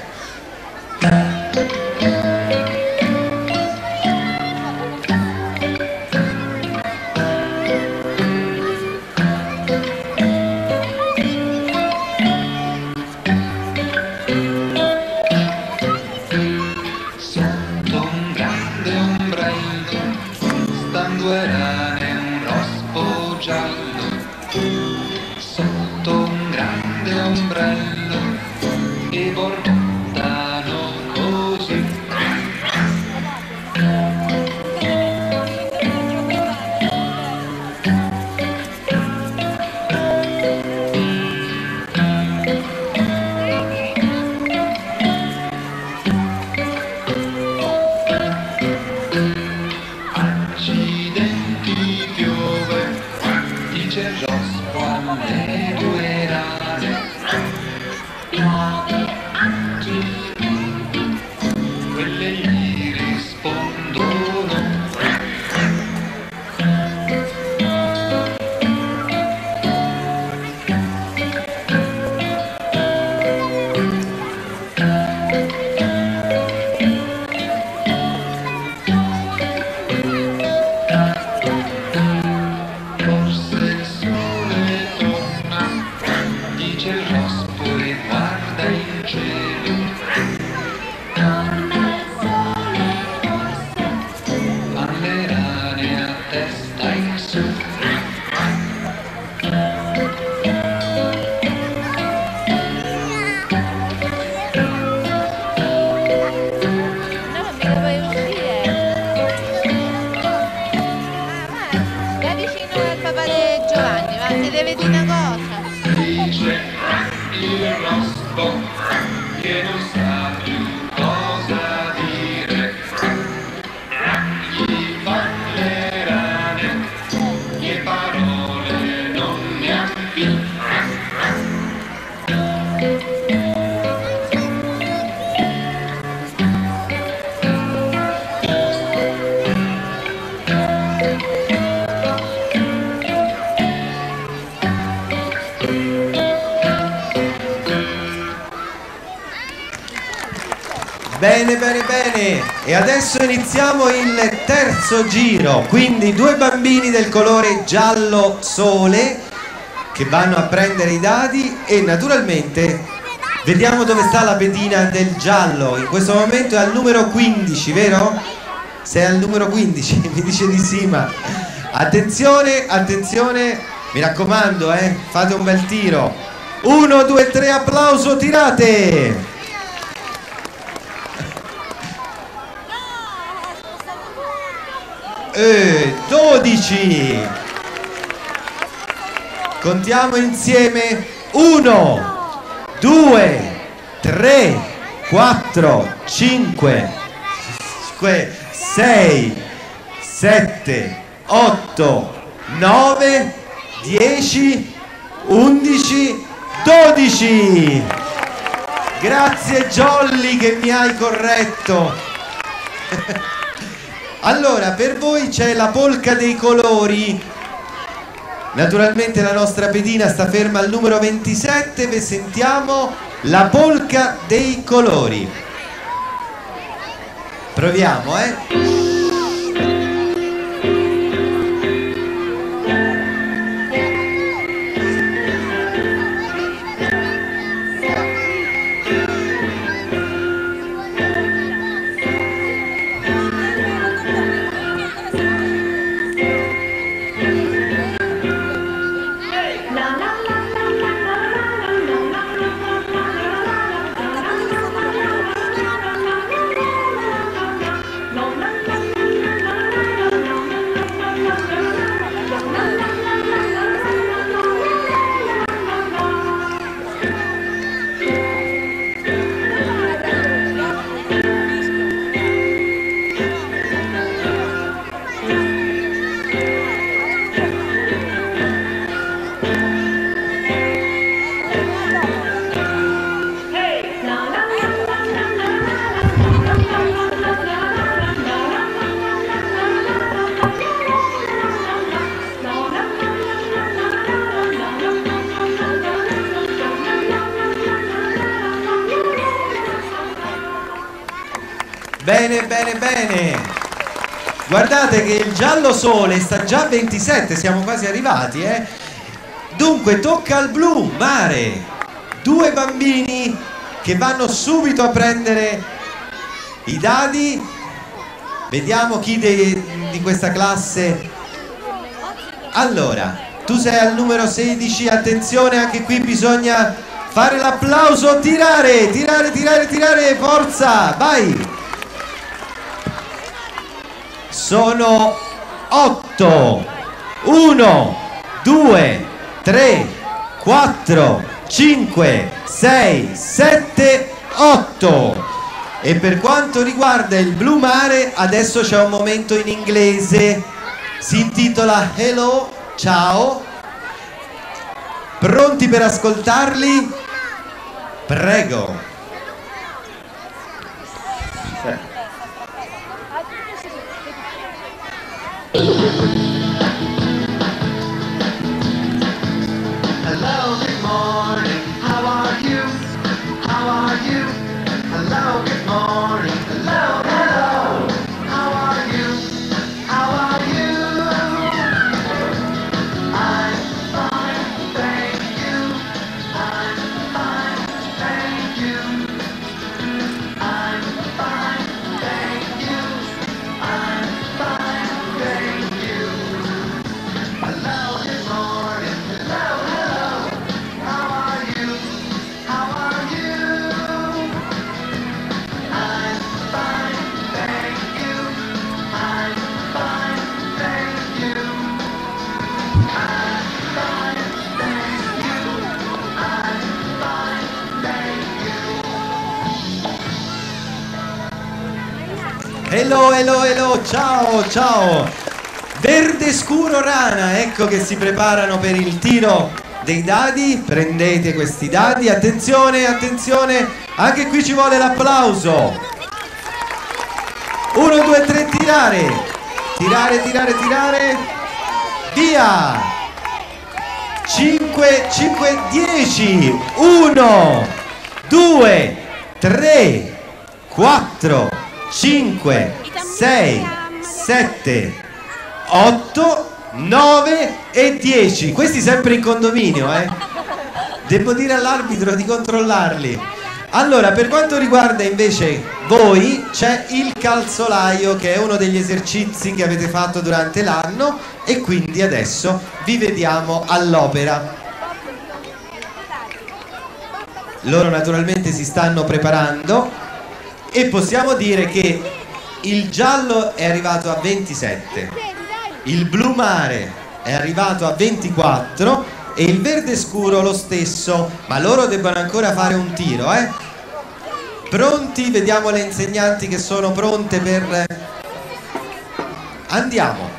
Giro. Quindi due bambini del colore giallo sole che vanno a prendere i dadi e naturalmente vediamo dove sta la pedina del giallo. In questo momento è al numero 15, vero? Sei al numero 15, mi dice di sì, ma attenzione, attenzione, mi raccomando, eh, fate un bel tiro. 1, 2, 3, applauso, tirate! E 12 Contiamo insieme 1 2 3 4 5 6 7 8 9 10 11 12 Grazie Jolly che mi hai corretto allora, per voi c'è la polca dei colori. Naturalmente la nostra pedina sta ferma al numero 27, vi sentiamo La polca dei colori. Proviamo, eh? Giallo sole sta già a 27, siamo quasi arrivati, eh. Dunque tocca al blu, mare. Due bambini che vanno subito a prendere i dadi. Vediamo chi de- di questa classe. Allora, tu sei al numero 16, attenzione, anche qui bisogna fare l'applauso, tirare, tirare, tirare, tirare, forza, vai. Sono 8 1 2 3 4 5 6 7 8 e per quanto riguarda il blu mare adesso c'è un momento in inglese. Si intitola Hello ciao. Pronti per ascoltarli? Prego ciao, ciao. Verde scuro rana, ecco che si preparano per il tiro dei dadi. Prendete questi dadi, attenzione, attenzione, anche qui ci vuole l'applauso. Uno, due, tre, tirare. Tirare, tirare, tirare. Via. 5, 5, 10. 1, 2, 3, 4, 5, 6, 7, 8, 9 e 10. Questi sempre in condominio, eh. Devo dire all'arbitro di controllarli. Allora, per quanto riguarda invece voi, c'è il calzolaio che è uno degli esercizi che avete fatto durante l'anno e quindi adesso vi vediamo all'opera. Loro naturalmente si stanno preparando e possiamo dire che il giallo è arrivato a 27, il blu mare è arrivato a 24 e il verde scuro lo stesso, ma loro debbono ancora fare un tiro, eh? Pronti? Vediamo le insegnanti che sono pronte per... Andiamo!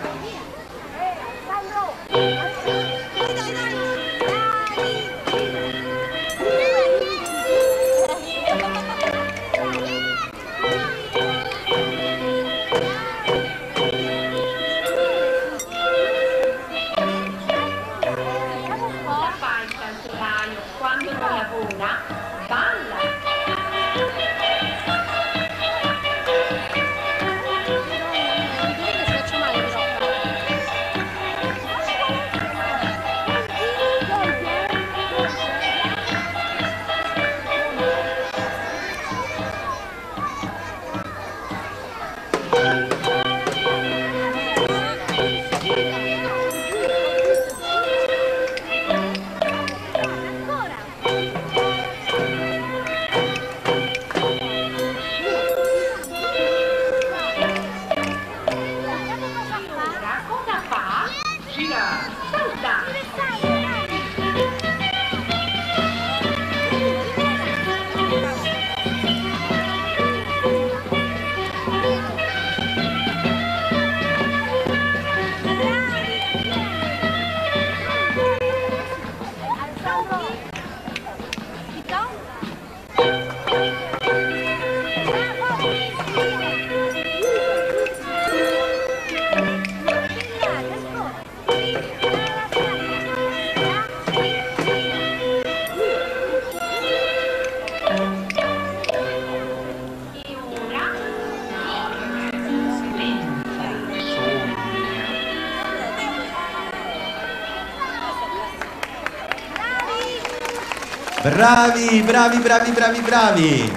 Bravi, bravi, bravi, bravi, bravi.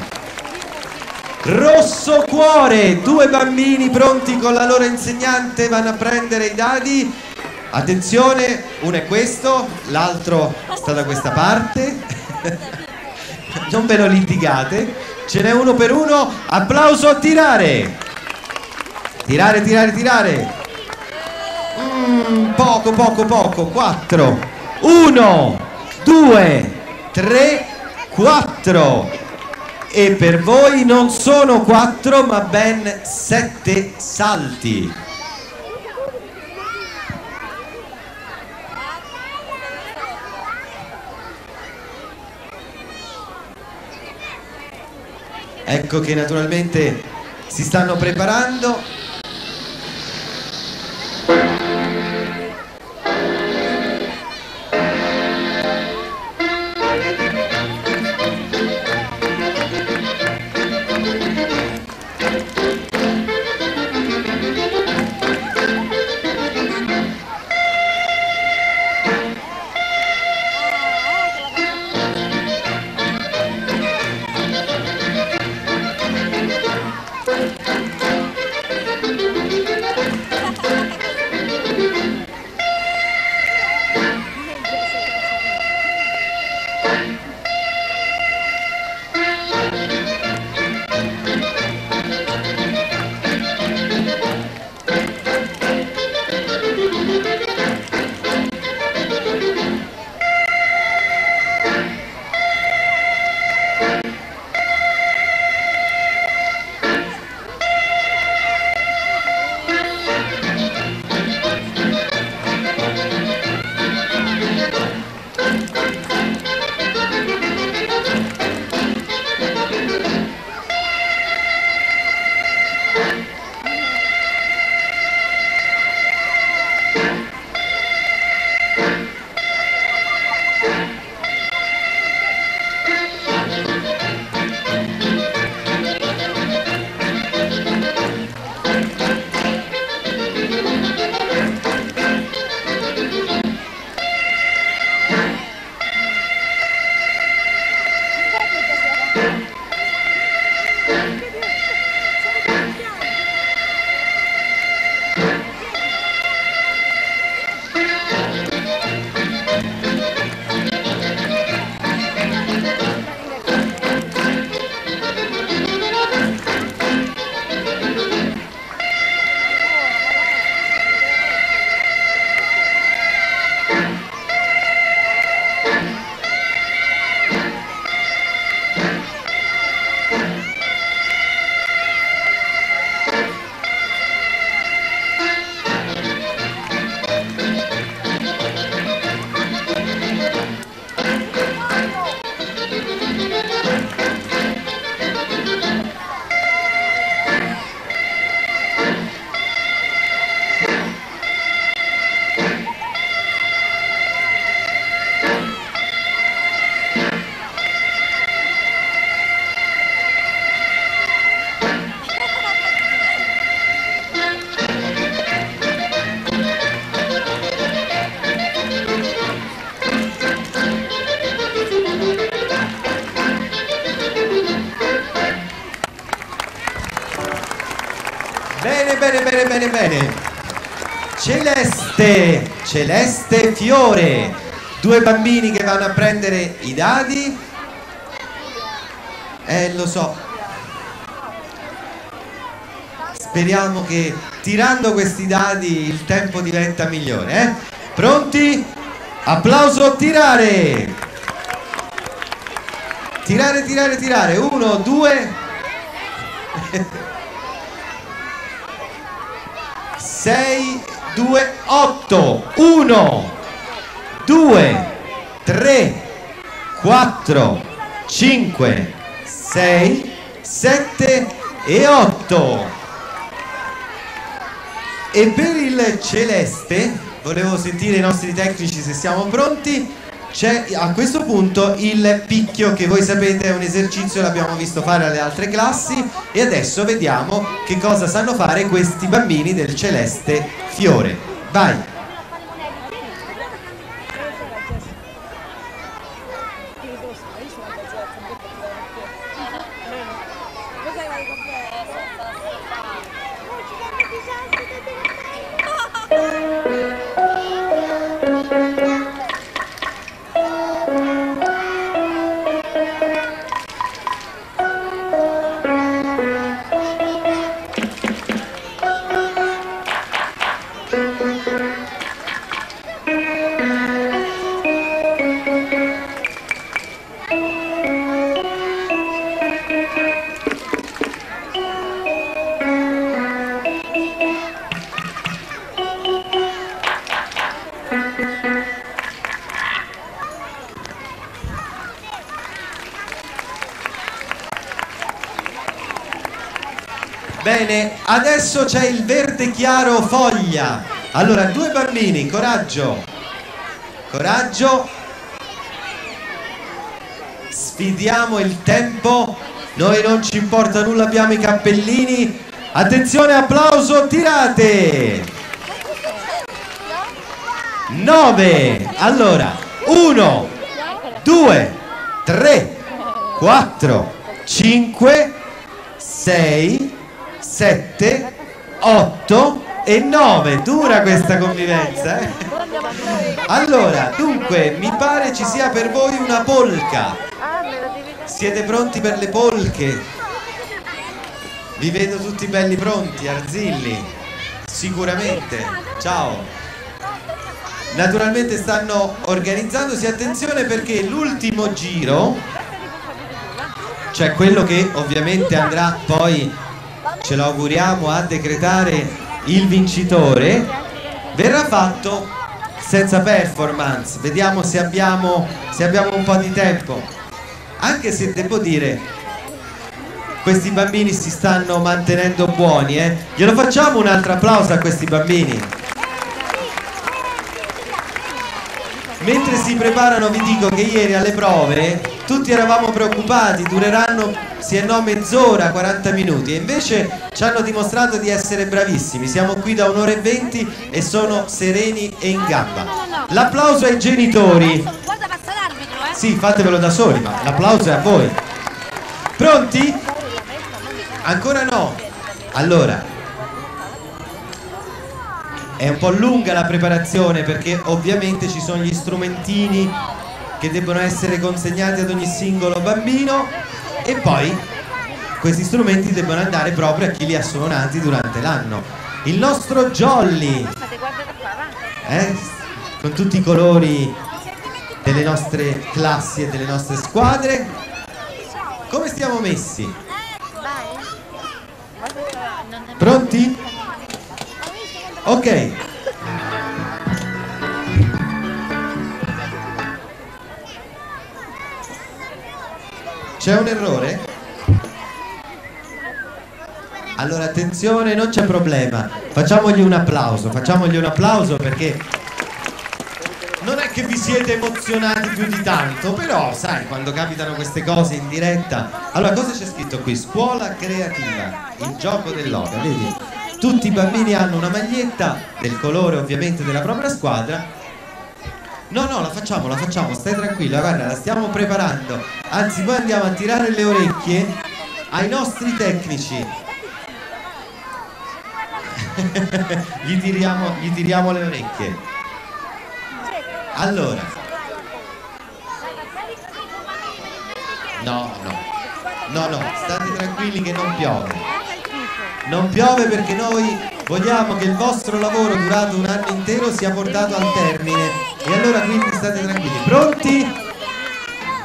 Rosso cuore, due bambini pronti con la loro insegnante vanno a prendere i dadi. Attenzione, uno è questo, l'altro sta da questa parte. non ve lo litigate. Ce n'è uno per uno. Applauso a tirare. Tirare, tirare, tirare. Mm, poco, poco, poco. 4. 1, 2, 3, 4. E per voi non sono 4 ma ben 7 salti. Ecco che naturalmente si stanno preparando. Celeste, Fiore. Due bambini che vanno a prendere i dadi. Eh, lo so. Speriamo che tirando questi dadi il tempo diventa migliore, eh? Pronti? Applauso, tirare! Tirare, tirare, tirare. Uno, due. 6, 2, 8, 1, 2, 3, 4, 5, 6, 7 e 8. E per il celeste, volevo sentire i nostri tecnici se siamo pronti, c'è a questo punto il picchio che voi sapete è un esercizio, l'abbiamo visto fare alle altre classi e adesso vediamo che cosa sanno fare questi bambini del celeste fiore. Vai! Bene, adesso c'è il verde chiaro foglia. Allora, due bambini, coraggio. Coraggio. Sfidiamo il tempo. Noi non ci importa nulla, abbiamo i cappellini. Attenzione, applauso, tirate. 9. Allora, 1 2 3 4 5 6 7 8 e 9 dura questa convivenza eh? allora dunque mi pare ci sia per voi una polca. Siete pronti per le polche? Vi vedo tutti belli pronti arzilli. Sicuramente. Ciao. Naturalmente stanno organizzandosi, attenzione perché l'ultimo giro, cioè quello che ovviamente andrà poi, ce lo auguriamo, a decretare il vincitore, verrà fatto senza performance. Vediamo se abbiamo, se abbiamo un po' di tempo. Anche se devo dire, questi bambini si stanno mantenendo buoni, eh. Glielo facciamo un altro applauso a questi bambini. Mentre si preparano vi dico che ieri alle prove tutti eravamo preoccupati, dureranno sì e no mezz'ora, 40 minuti e invece ci hanno dimostrato di essere bravissimi. Siamo qui da un'ora e venti e sono sereni e in gamba. L'applauso ai genitori. Eh. Sì, fatevelo da soli, ma l'applauso è a voi. Pronti? Ancora no. Allora, è un po' lunga la preparazione perché ovviamente ci sono gli strumentini che debbono essere consegnati ad ogni singolo bambino e poi questi strumenti debbono andare proprio a chi li ha suonati durante l'anno. Il nostro Jolly, eh, con tutti i colori delle nostre classi e delle nostre squadre. Come stiamo messi? Pronti? Ok. C'è un errore? Allora attenzione, non c'è problema. Facciamogli un applauso, facciamogli un applauso perché non è che vi siete emozionati più di tanto, però sai, quando capitano queste cose in diretta. Allora, cosa c'è scritto qui? Scuola creativa, il gioco dell'oca, vedi? Tutti i bambini hanno una maglietta del colore ovviamente della propria squadra. No, no, la facciamo, la facciamo, stai tranquilla, guarda, la stiamo preparando. Anzi, poi andiamo a tirare le orecchie ai nostri tecnici. gli, tiriamo, gli tiriamo le orecchie. Allora. No, no. No, no, state tranquilli che non piove. Non piove perché noi vogliamo che il vostro lavoro durato un anno intero sia portato al termine. E allora quindi state tranquilli. Pronti?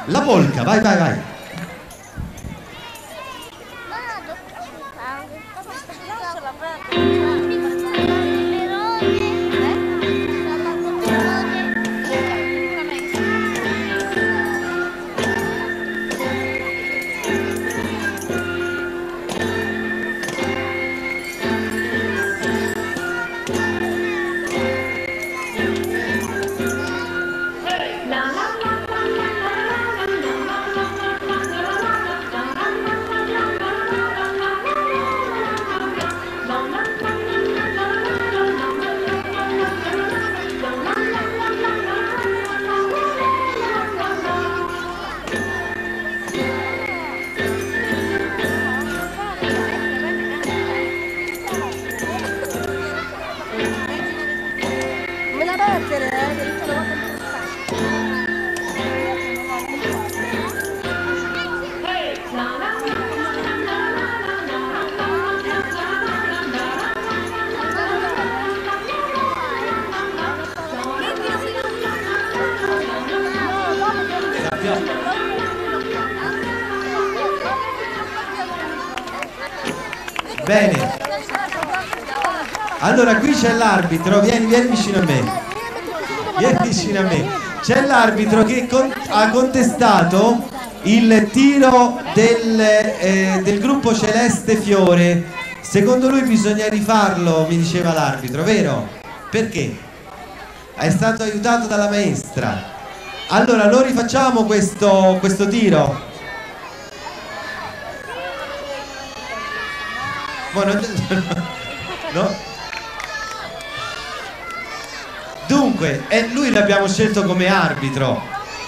La polca, vai, vai, vai. C'è l'arbitro, vieni, vieni vicino a me. Vieni vicino a me. C'è l'arbitro che con- ha contestato il tiro del, eh, del gruppo Celeste Fiore. Secondo lui bisogna rifarlo, mi diceva l'arbitro, vero? Perché? È stato aiutato dalla maestra. Allora, lo rifacciamo questo, questo tiro? Non- no? Dunque, eh, lui l'abbiamo scelto come arbitro.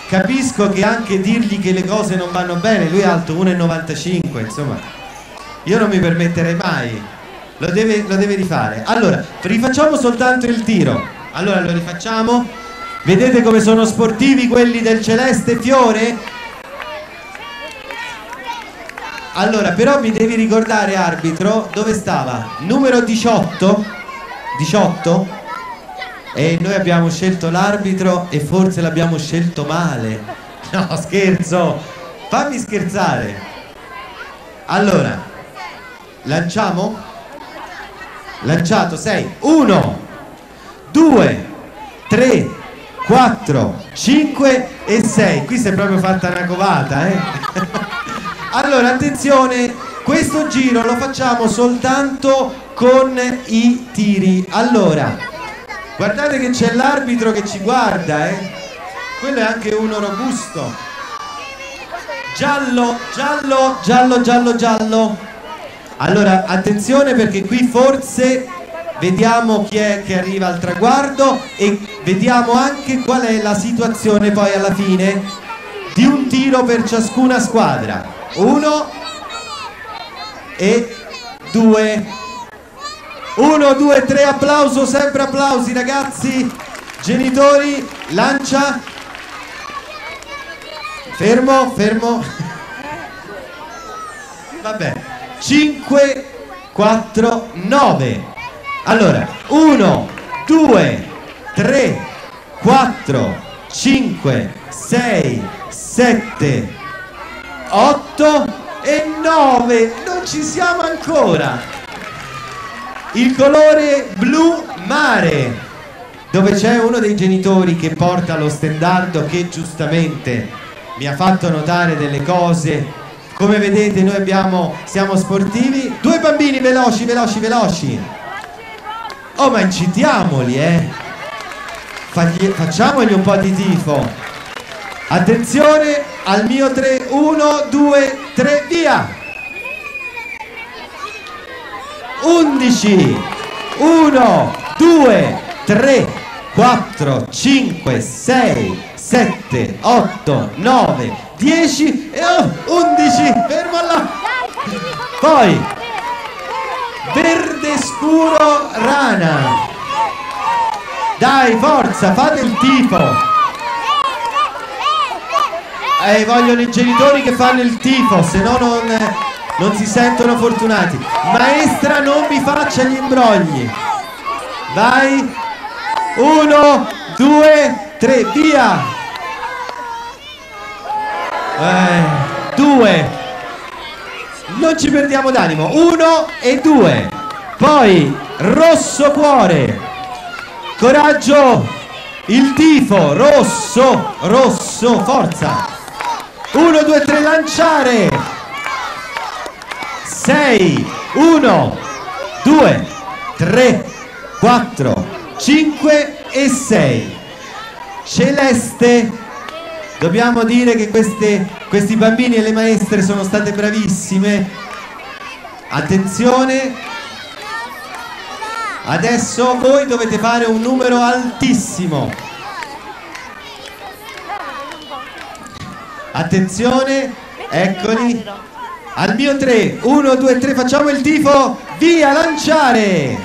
Capisco che anche dirgli che le cose non vanno bene, lui è alto 1,95, insomma, io non mi permetterei mai. Lo deve, lo deve rifare. Allora, rifacciamo soltanto il tiro. Allora lo rifacciamo. Vedete come sono sportivi quelli del celeste fiore? Allora, però mi devi ricordare, arbitro, dove stava? Numero 18? 18? E noi abbiamo scelto l'arbitro e forse l'abbiamo scelto male. No, scherzo. Fammi scherzare. Allora, lanciamo? Lanciato 6. 1, 2, 3, 4, 5 e 6. Qui si è proprio fatta una covata, eh? Allora, attenzione, questo giro lo facciamo soltanto con i tiri. Allora, guardate che c'è l'arbitro che ci guarda, eh? Quello è anche uno robusto. Giallo, giallo, giallo, giallo, giallo. Allora, attenzione perché qui forse vediamo chi è che arriva al traguardo e vediamo anche qual è la situazione poi alla fine di un tiro per ciascuna squadra. Uno e due. Uno, due, tre, applauso, sempre applausi ragazzi. Genitori, lancia. Fermo, fermo. Vabbè. 5, 4, 9. Allora, 1, 2, 3, 4, 5, 6, 7, 8 e 9. Non ci siamo ancora. Il colore blu mare, dove c'è uno dei genitori che porta lo stendardo che giustamente mi ha fatto notare delle cose. Come vedete noi abbiamo, siamo sportivi. Due bambini veloci, veloci, veloci. Oh ma incitiamoli eh. Fagli- facciamogli un po' di tifo. Attenzione al mio 3, 1, 2, 3, via! 11, 1, 2, 3, 4, 5, 6, 7, 8, 9, 10 e oh, 11, fermo là! Poi, verde scuro rana. Dai, forza, fate il tifo. Eh, vogliono i genitori che fanno il tifo, se no non, non si sentono fortunati. Maestra, non mi faccia gli imbrogli. Vai. Uno, due, tre, via. Eh, due. Non ci perdiamo d'animo. Uno e due. Poi, rosso cuore. Coraggio. Il tifo. Rosso, rosso, forza. 1, 2, 3, lanciare! 6, 1, 2, 3, 4, 5 e 6. Celeste, dobbiamo dire che queste- questi bambini e le maestre sono state bravissime. Attenzione, adesso voi dovete fare un numero altissimo. Attenzione, eccoli. Al mio 3, 1, 2, 3, facciamo il tifo. Via, lanciare.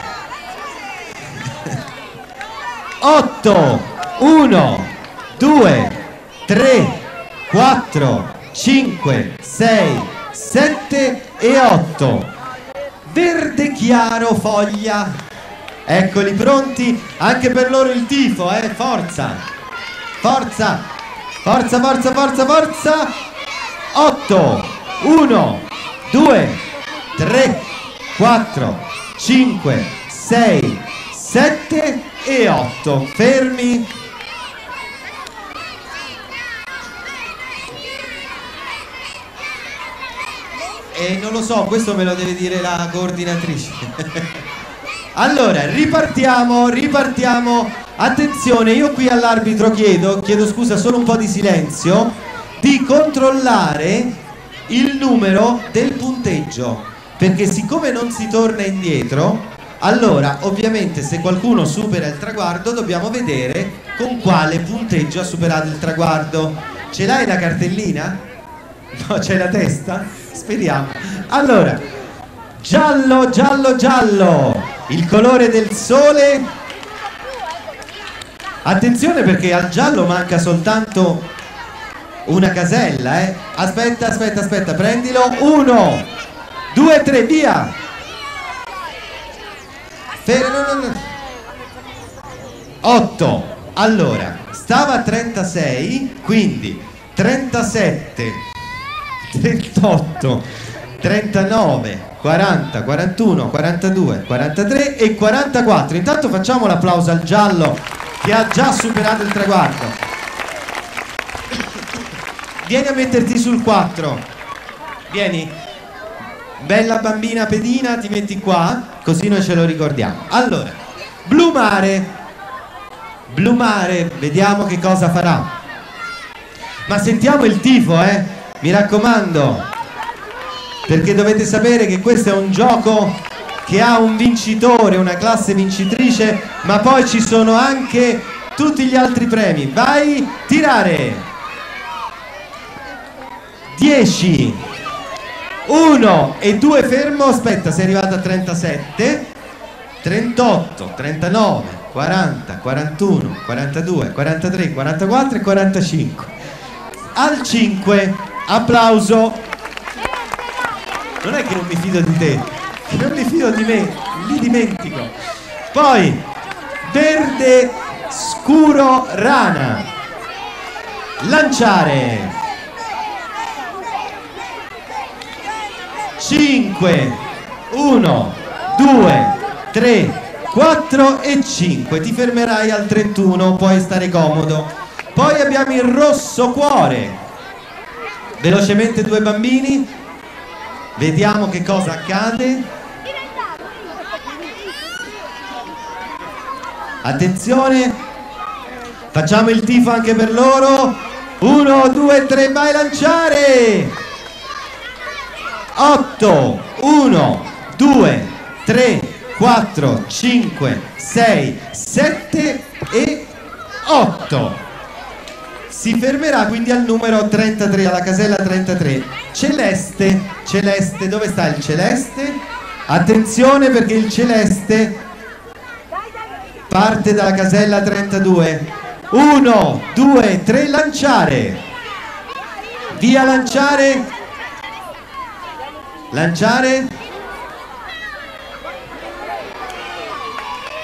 8, 1, 2, 3, 4, 5, 6, 7 e 8. Verde chiaro foglia. Eccoli pronti, anche per loro il tifo, eh, forza. Forza. Forza, forza, forza, forza. 8, 1, 2, 3, 4, 5, 6, 7 e 8. Fermi. E non lo so, questo me lo deve dire la coordinatrice. allora, ripartiamo, ripartiamo. Attenzione, io qui all'arbitro chiedo, chiedo scusa, solo un po' di silenzio, di controllare il numero del punteggio. Perché siccome non si torna indietro, allora ovviamente se qualcuno supera il traguardo dobbiamo vedere con quale punteggio ha superato il traguardo. Ce l'hai la cartellina? No, c'è la testa? Speriamo. Allora, giallo, giallo, giallo, il colore del sole. Attenzione perché al giallo manca soltanto una casella, eh. Aspetta, aspetta, aspetta, prendilo. Uno, due, tre, via. Fer- no, no, no. 8 allora stava a 36 quindi 37 38 39 40 41 42 43 e 44 intanto facciamo l'applauso al giallo che ha già superato il traguardo vieni a metterti sul 4 vieni bella bambina pedina ti metti qua così noi ce lo ricordiamo allora blu mare Blu Mare, vediamo che cosa farà. Ma sentiamo il tifo, eh? Mi raccomando. Perché dovete sapere che questo è un gioco che ha un vincitore, una classe vincitrice, ma poi ci sono anche tutti gli altri premi. Vai, tirare. 10. 1 e 2 fermo, aspetta, sei arrivato a 37. 38, 39, 40, 41, 42, 43, 44 e 45. Al 5, applauso. Non è che non mi fido di te, non mi fido di me, li dimentico. Poi, verde scuro rana. Lanciare. 5, 1, 2, 3, 4 e 5 ti fermerai al 31 puoi stare comodo. Poi abbiamo il rosso cuore. Velocemente due bambini. Vediamo che cosa accade. Attenzione facciamo il tifo anche per loro. 1 2 3 vai lanciare 8 1 2 3 4, 5, 6, 7 e 8. Si fermerà quindi al numero 33, alla casella 33. Celeste, celeste, dove sta il celeste? Attenzione perché il celeste parte dalla casella 32. 1, 2, 3, lanciare. Via lanciare. Lanciare.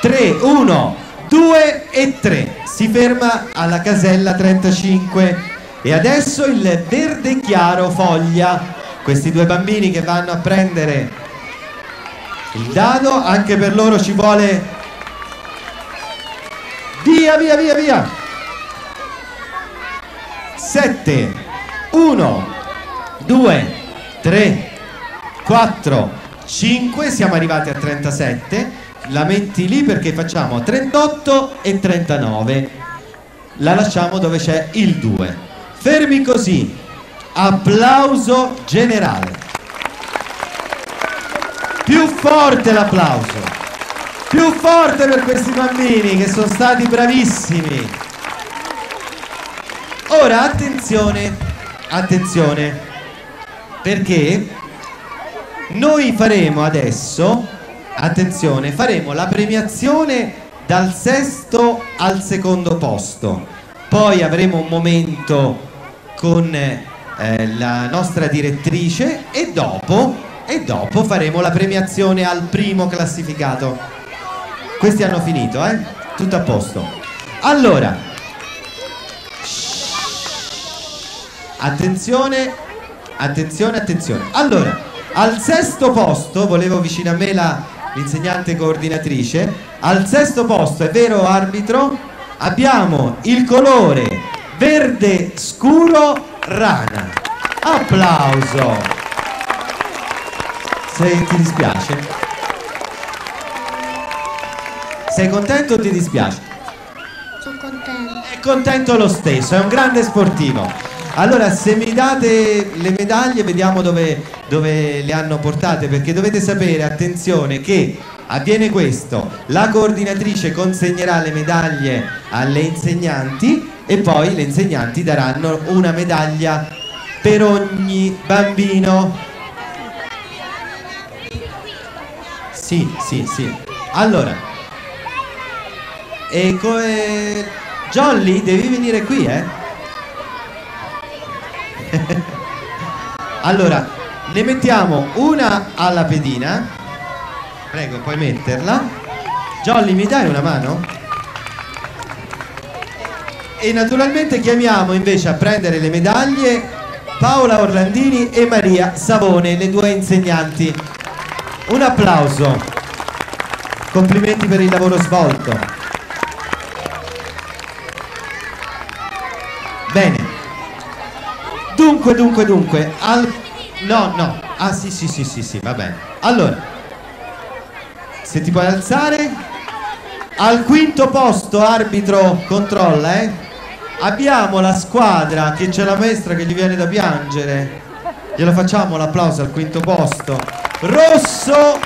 3, 1, 2 e 3. Si ferma alla casella 35. E adesso il verde chiaro foglia. Questi due bambini che vanno a prendere il dado, anche per loro ci vuole... Via, via, via, via. 7, 1, 2, 3, 4, 5. Siamo arrivati a 37 la metti lì perché facciamo 38 e 39 la lasciamo dove c'è il 2 fermi così. Applauso generale. Più forte l'applauso. Più forte per questi bambini che sono stati bravissimi. Ora attenzione attenzione. Perché noi faremo adesso attenzione, faremo la premiazione dal sesto al secondo posto. Poi avremo un momento con eh, la nostra direttrice e dopo, e dopo faremo la premiazione al primo classificato. Questi hanno finito, eh? Tutto a posto. Allora, attenzione, attenzione, attenzione. Allora, al sesto posto, volevo vicino a me la l'insegnante coordinatrice. Al sesto posto, è vero arbitro, abbiamo il colore verde scuro rana. Applauso. Se ti dispiace? Sei contento o ti dispiace? Sono contento. È contento lo stesso, è un grande sportivo. Allora, se mi date le medaglie, vediamo dove, dove le hanno portate, perché dovete sapere, attenzione, che avviene questo, la coordinatrice consegnerà le medaglie alle insegnanti e poi le insegnanti daranno una medaglia per ogni bambino. Sì, sì, sì. Allora, e come... Jolly, devi venire qui, eh? allora, ne mettiamo una alla pedina. Prego, puoi metterla. Jolly, mi dai una mano? E naturalmente chiamiamo invece a prendere le medaglie Paola Orlandini e Maria Savone, le due insegnanti. Un applauso. Complimenti per il lavoro svolto. Bene. Dunque, dunque, dunque, al... No, no. Ah, sì, sì, sì, sì, sì, va bene. Allora, se ti puoi alzare, al quinto posto, arbitro, controlla, eh. Abbiamo la squadra che c'è la maestra che gli viene da piangere. Glielo facciamo l'applauso al quinto posto. Rosso,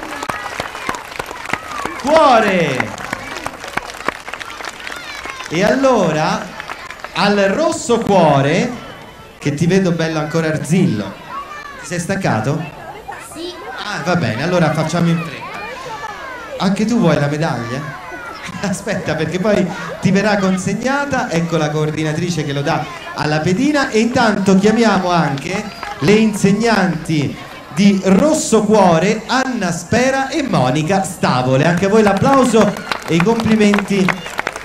cuore. E allora, al rosso cuore, che ti vedo bello ancora arzillo. Ti sei staccato? Sì. Ah, va bene, allora facciamo in fretta. Anche tu vuoi la medaglia? Aspetta, perché poi ti verrà consegnata, ecco la coordinatrice che lo dà alla pedina e intanto chiamiamo anche le insegnanti di Rosso Cuore, Anna Spera e Monica Stavole. Anche a voi l'applauso e i complimenti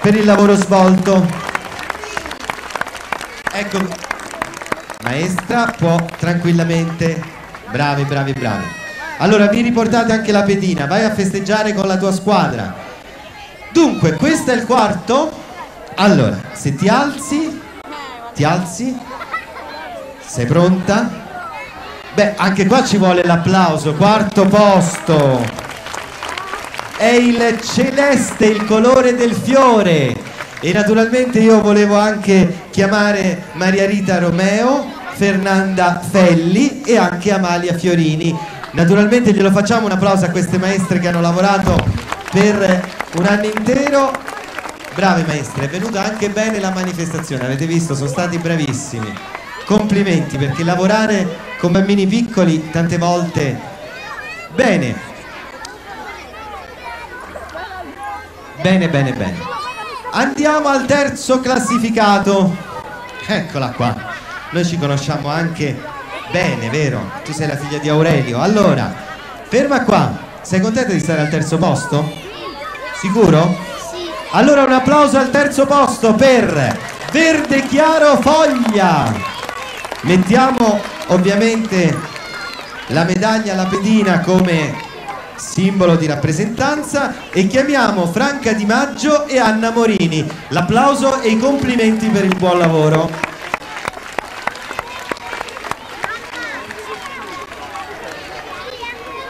per il lavoro svolto. Ecco, maestra può tranquillamente, bravi, bravi, bravi. Allora vi riportate anche la pedina, vai a festeggiare con la tua squadra. Dunque, questo è il quarto. Allora, se ti alzi, ti alzi, sei pronta? Beh, anche qua ci vuole l'applauso, quarto posto. È il celeste, il colore del fiore. E naturalmente io volevo anche chiamare Maria Rita Romeo, Fernanda Felli e anche Amalia Fiorini. Naturalmente glielo facciamo un applauso a queste maestre che hanno lavorato per un anno intero. Brave maestre, è venuta anche bene la manifestazione, avete visto, sono stati bravissimi. Complimenti perché lavorare con bambini piccoli tante volte... Bene. Bene, bene, bene. Andiamo al terzo classificato. Eccola qua. Noi ci conosciamo anche bene, vero? Tu sei la figlia di Aurelio. Allora, ferma qua. Sei contenta di stare al terzo posto? Sicuro? Sì. Allora un applauso al terzo posto per Verde Chiaro Foglia. Mettiamo ovviamente la medaglia alla pedina come simbolo di rappresentanza e chiamiamo Franca Di Maggio e Anna Morini. L'applauso e i complimenti per il buon lavoro.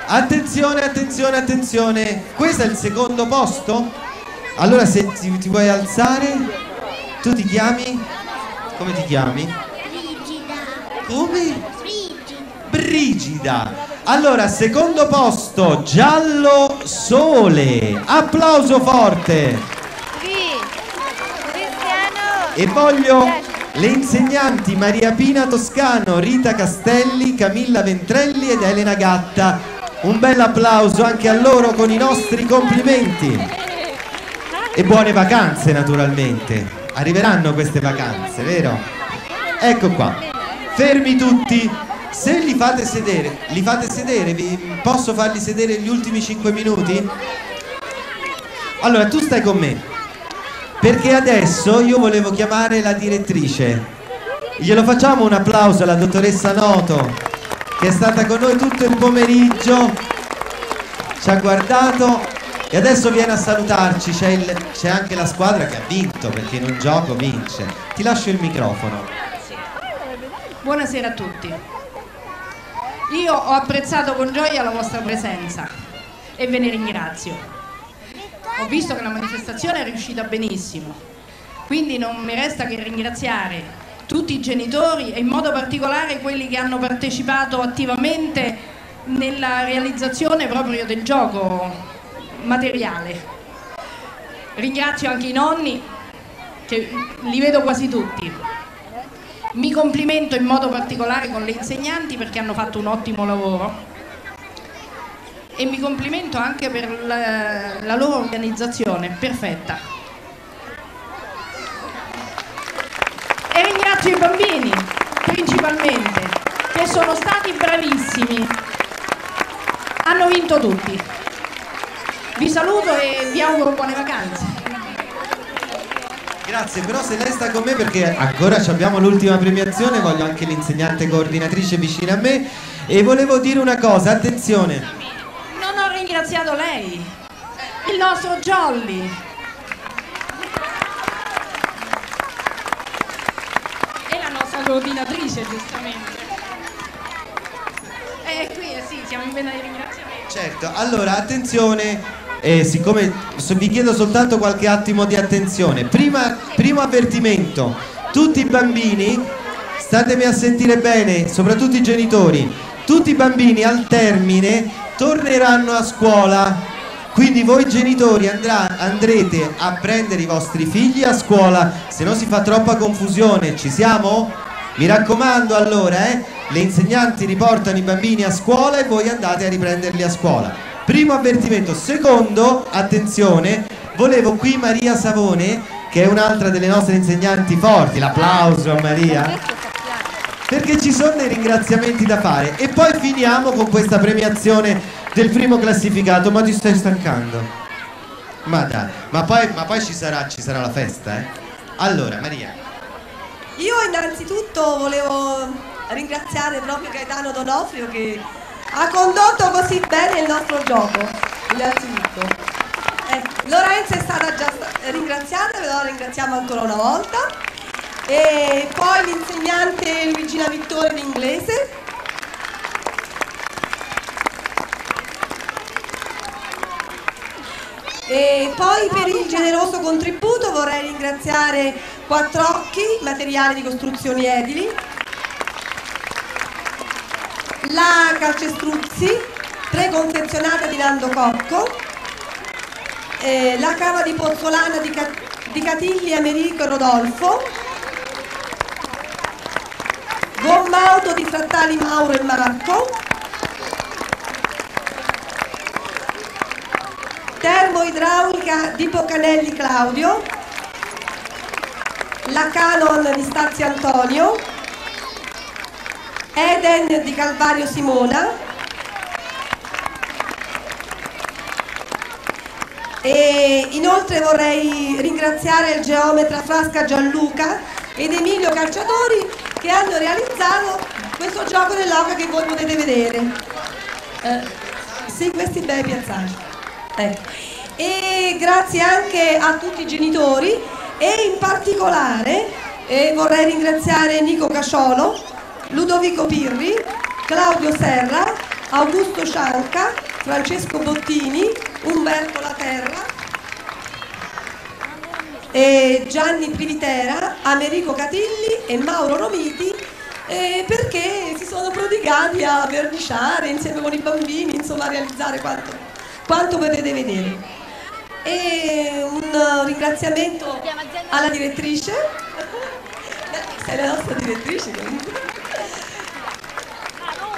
Attenzione, attenzione, attenzione. Questo è il secondo posto? Allora se ti, ti vuoi alzare, tu ti chiami? Come ti chiami? Brigida. Come? Brigida. Brigida. Allora, secondo posto, Giallo Sole. Applauso forte. Qui. Cristiano. E voglio le insegnanti Maria Pina Toscano, Rita Castelli, Camilla Ventrelli ed Elena Gatta. Un bel applauso anche a loro con i nostri complimenti. E buone vacanze naturalmente. Arriveranno queste vacanze, vero? Ecco qua. Fermi tutti. Se li fate sedere, li fate sedere, vi- posso farli sedere gli ultimi 5 minuti? Allora, tu stai con me. Perché adesso io volevo chiamare la direttrice. Glielo facciamo un applauso alla dottoressa Noto, che è stata con noi tutto il pomeriggio, ci ha guardato e adesso viene a salutarci. C'è, anche la squadra che ha vinto, perché in un gioco vince. Ti lascio il microfono. Buonasera a tutti. Io ho apprezzato con gioia la vostra presenza e ve ne ringrazio. Ho visto che la manifestazione è riuscita benissimo, quindi non mi resta che ringraziare tutti i genitori e in modo particolare quelli che hanno partecipato attivamente nella realizzazione proprio del gioco materiale. Ringrazio anche i nonni, che li vedo quasi tutti. Mi complimento in modo particolare con le insegnanti perché hanno fatto un ottimo lavoro e mi complimento anche per la, loro organizzazione perfetta. E ringrazio i bambini principalmente che sono stati bravissimi. Hanno vinto tutti. Vi saluto e vi auguro buone vacanze. Grazie, però se lei sta con me perché ancora abbiamo l'ultima premiazione, voglio anche l'insegnante coordinatrice vicino a me e volevo dire una cosa, attenzione, Non ho ringraziato lei, il nostro Jolly. E la nostra coordinatrice, giustamente. E qui, eh sì, siamo in vena di ringraziamenti. certo, allora attenzione, eh, siccome vi chiedo soltanto qualche attimo di attenzione, Prima, primo avvertimento, tutti i bambini, statemi a sentire bene, soprattutto i genitori, tutti i bambini al termine torneranno a scuola. Quindi voi genitori andrà- andrete a prendere i vostri figli a scuola, se no si fa troppa confusione, ci siamo? Mi raccomando allora, eh, le insegnanti riportano i bambini a scuola e voi andate a riprenderli a scuola. Primo avvertimento. Secondo, attenzione, volevo qui Maria Savone, che è un'altra delle nostre insegnanti forti, l'applauso a Maria, perché ci sono dei ringraziamenti da fare. E poi finiamo con questa premiazione del primo classificato, ma ti stai stancando? Ma dai, ma poi, ma poi ci, sarà, ci sarà la festa, eh? Allora, Maria. Io innanzitutto volevo ringraziare proprio Gaetano Donofrio che ha condotto così bene il nostro gioco, innanzitutto. Eh, Lorenza è stata già ringraziata, ve la ringraziamo ancora una volta. E poi l'insegnante Luigina Vittore in inglese. E poi per il generoso contributo vorrei ringraziare Quattrocchi, materiali di costruzioni edili, la Calcestruzzi, preconfezionata di Nando Cocco, eh, la cava di pozzolana di, Ca- di Catigli Americo e Rodolfo, gomma auto di frattali Mauro e Marco, termoidraulica di Pocanelli Claudio, la Canon di Stazzi Antonio, Eden di Calvario Simona e inoltre vorrei ringraziare il geometra Frasca Gianluca ed Emilio Calciatori che hanno realizzato questo gioco dell'oca che voi potete vedere. Eh, sì, questi bei piazzaggi. Ecco. E grazie anche a tutti i genitori e in particolare eh, vorrei ringraziare Nico Casciolo, Ludovico Pirri, Claudio Serra, Augusto Cianca, Francesco Bottini, Umberto Laterra, Gianni Privitera, Americo Catilli e Mauro Romiti eh, perché si sono prodigati a verniciare insieme con i bambini, insomma a realizzare quanto, quanto potete vedere. E un ringraziamento alla direttrice, sei la nostra direttrice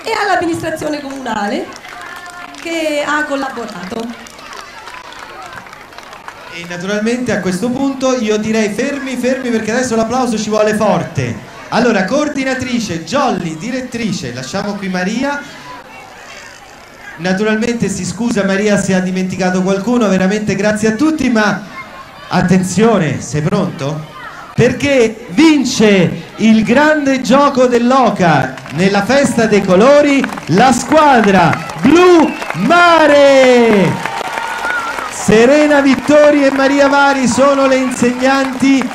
e all'amministrazione comunale che ha collaborato. E naturalmente a questo punto io direi fermi, fermi perché adesso l'applauso ci vuole forte. Allora, coordinatrice, Jolly, direttrice, lasciamo qui Maria. Naturalmente si scusa Maria se ha dimenticato qualcuno, veramente grazie a tutti, ma attenzione, sei pronto? Perché vince il grande gioco dell'Oca nella festa dei colori la squadra Blu Mare. Serena Vittori e Maria Vari sono le insegnanti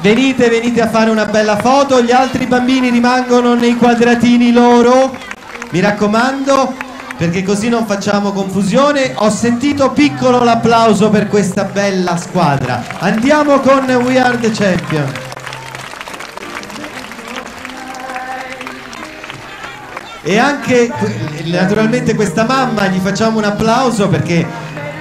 venite, venite a fare una bella foto, gli altri bambini rimangono nei quadratini loro, mi raccomando, perché così non facciamo confusione. Ho sentito piccolo l'applauso per questa bella squadra. Andiamo con We Are the Champion. E anche naturalmente questa mamma gli facciamo un applauso perché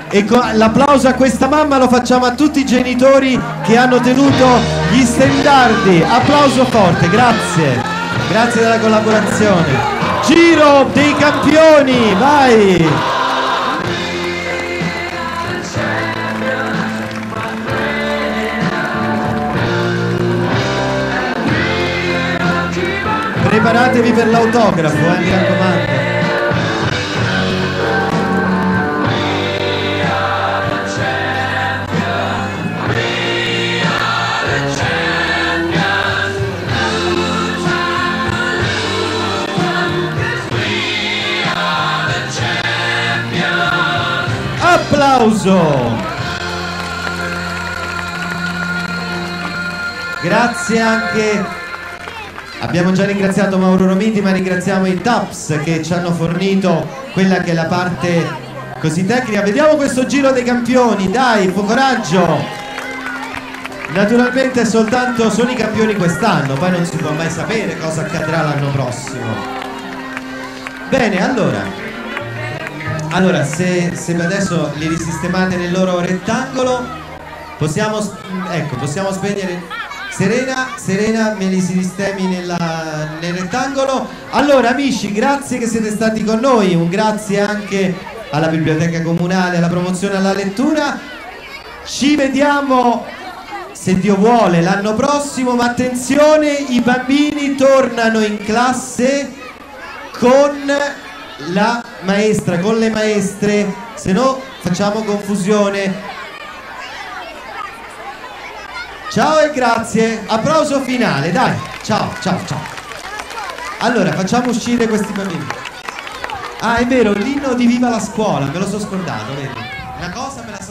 e l'applauso a questa mamma lo facciamo a tutti i genitori che hanno tenuto gli stendardi. Applauso forte, grazie. Grazie della collaborazione. Giro dei campioni, vai! Preparatevi per l'autografo, eh, mi raccomando. Applauso! Grazie anche Abbiamo già ringraziato Mauro Romiti, ma ringraziamo i TAPS che ci hanno fornito quella che è la parte così tecnica. Vediamo questo giro dei campioni, dai, coraggio! Naturalmente soltanto sono i campioni quest'anno, poi non si può mai sapere cosa accadrà l'anno prossimo. Bene, allora. Allora, se, se adesso li risistemate nel loro rettangolo, possiamo, ecco, possiamo spegnere Serena, Serena me li si sistemi nella- nel rettangolo. Allora amici, grazie che siete stati con noi, un grazie anche alla biblioteca comunale, alla promozione alla lettura. Ci vediamo, se Dio vuole, l'anno prossimo, ma attenzione, i bambini tornano in classe con la maestra, con le maestre, se no facciamo confusione. Ciao e grazie. Applauso finale, dai. Ciao, ciao, ciao. Allora, facciamo uscire questi bambini. Ah, è vero, l'inno di Viva la scuola, me lo sono scordato, vedi? Una cosa me la scordata.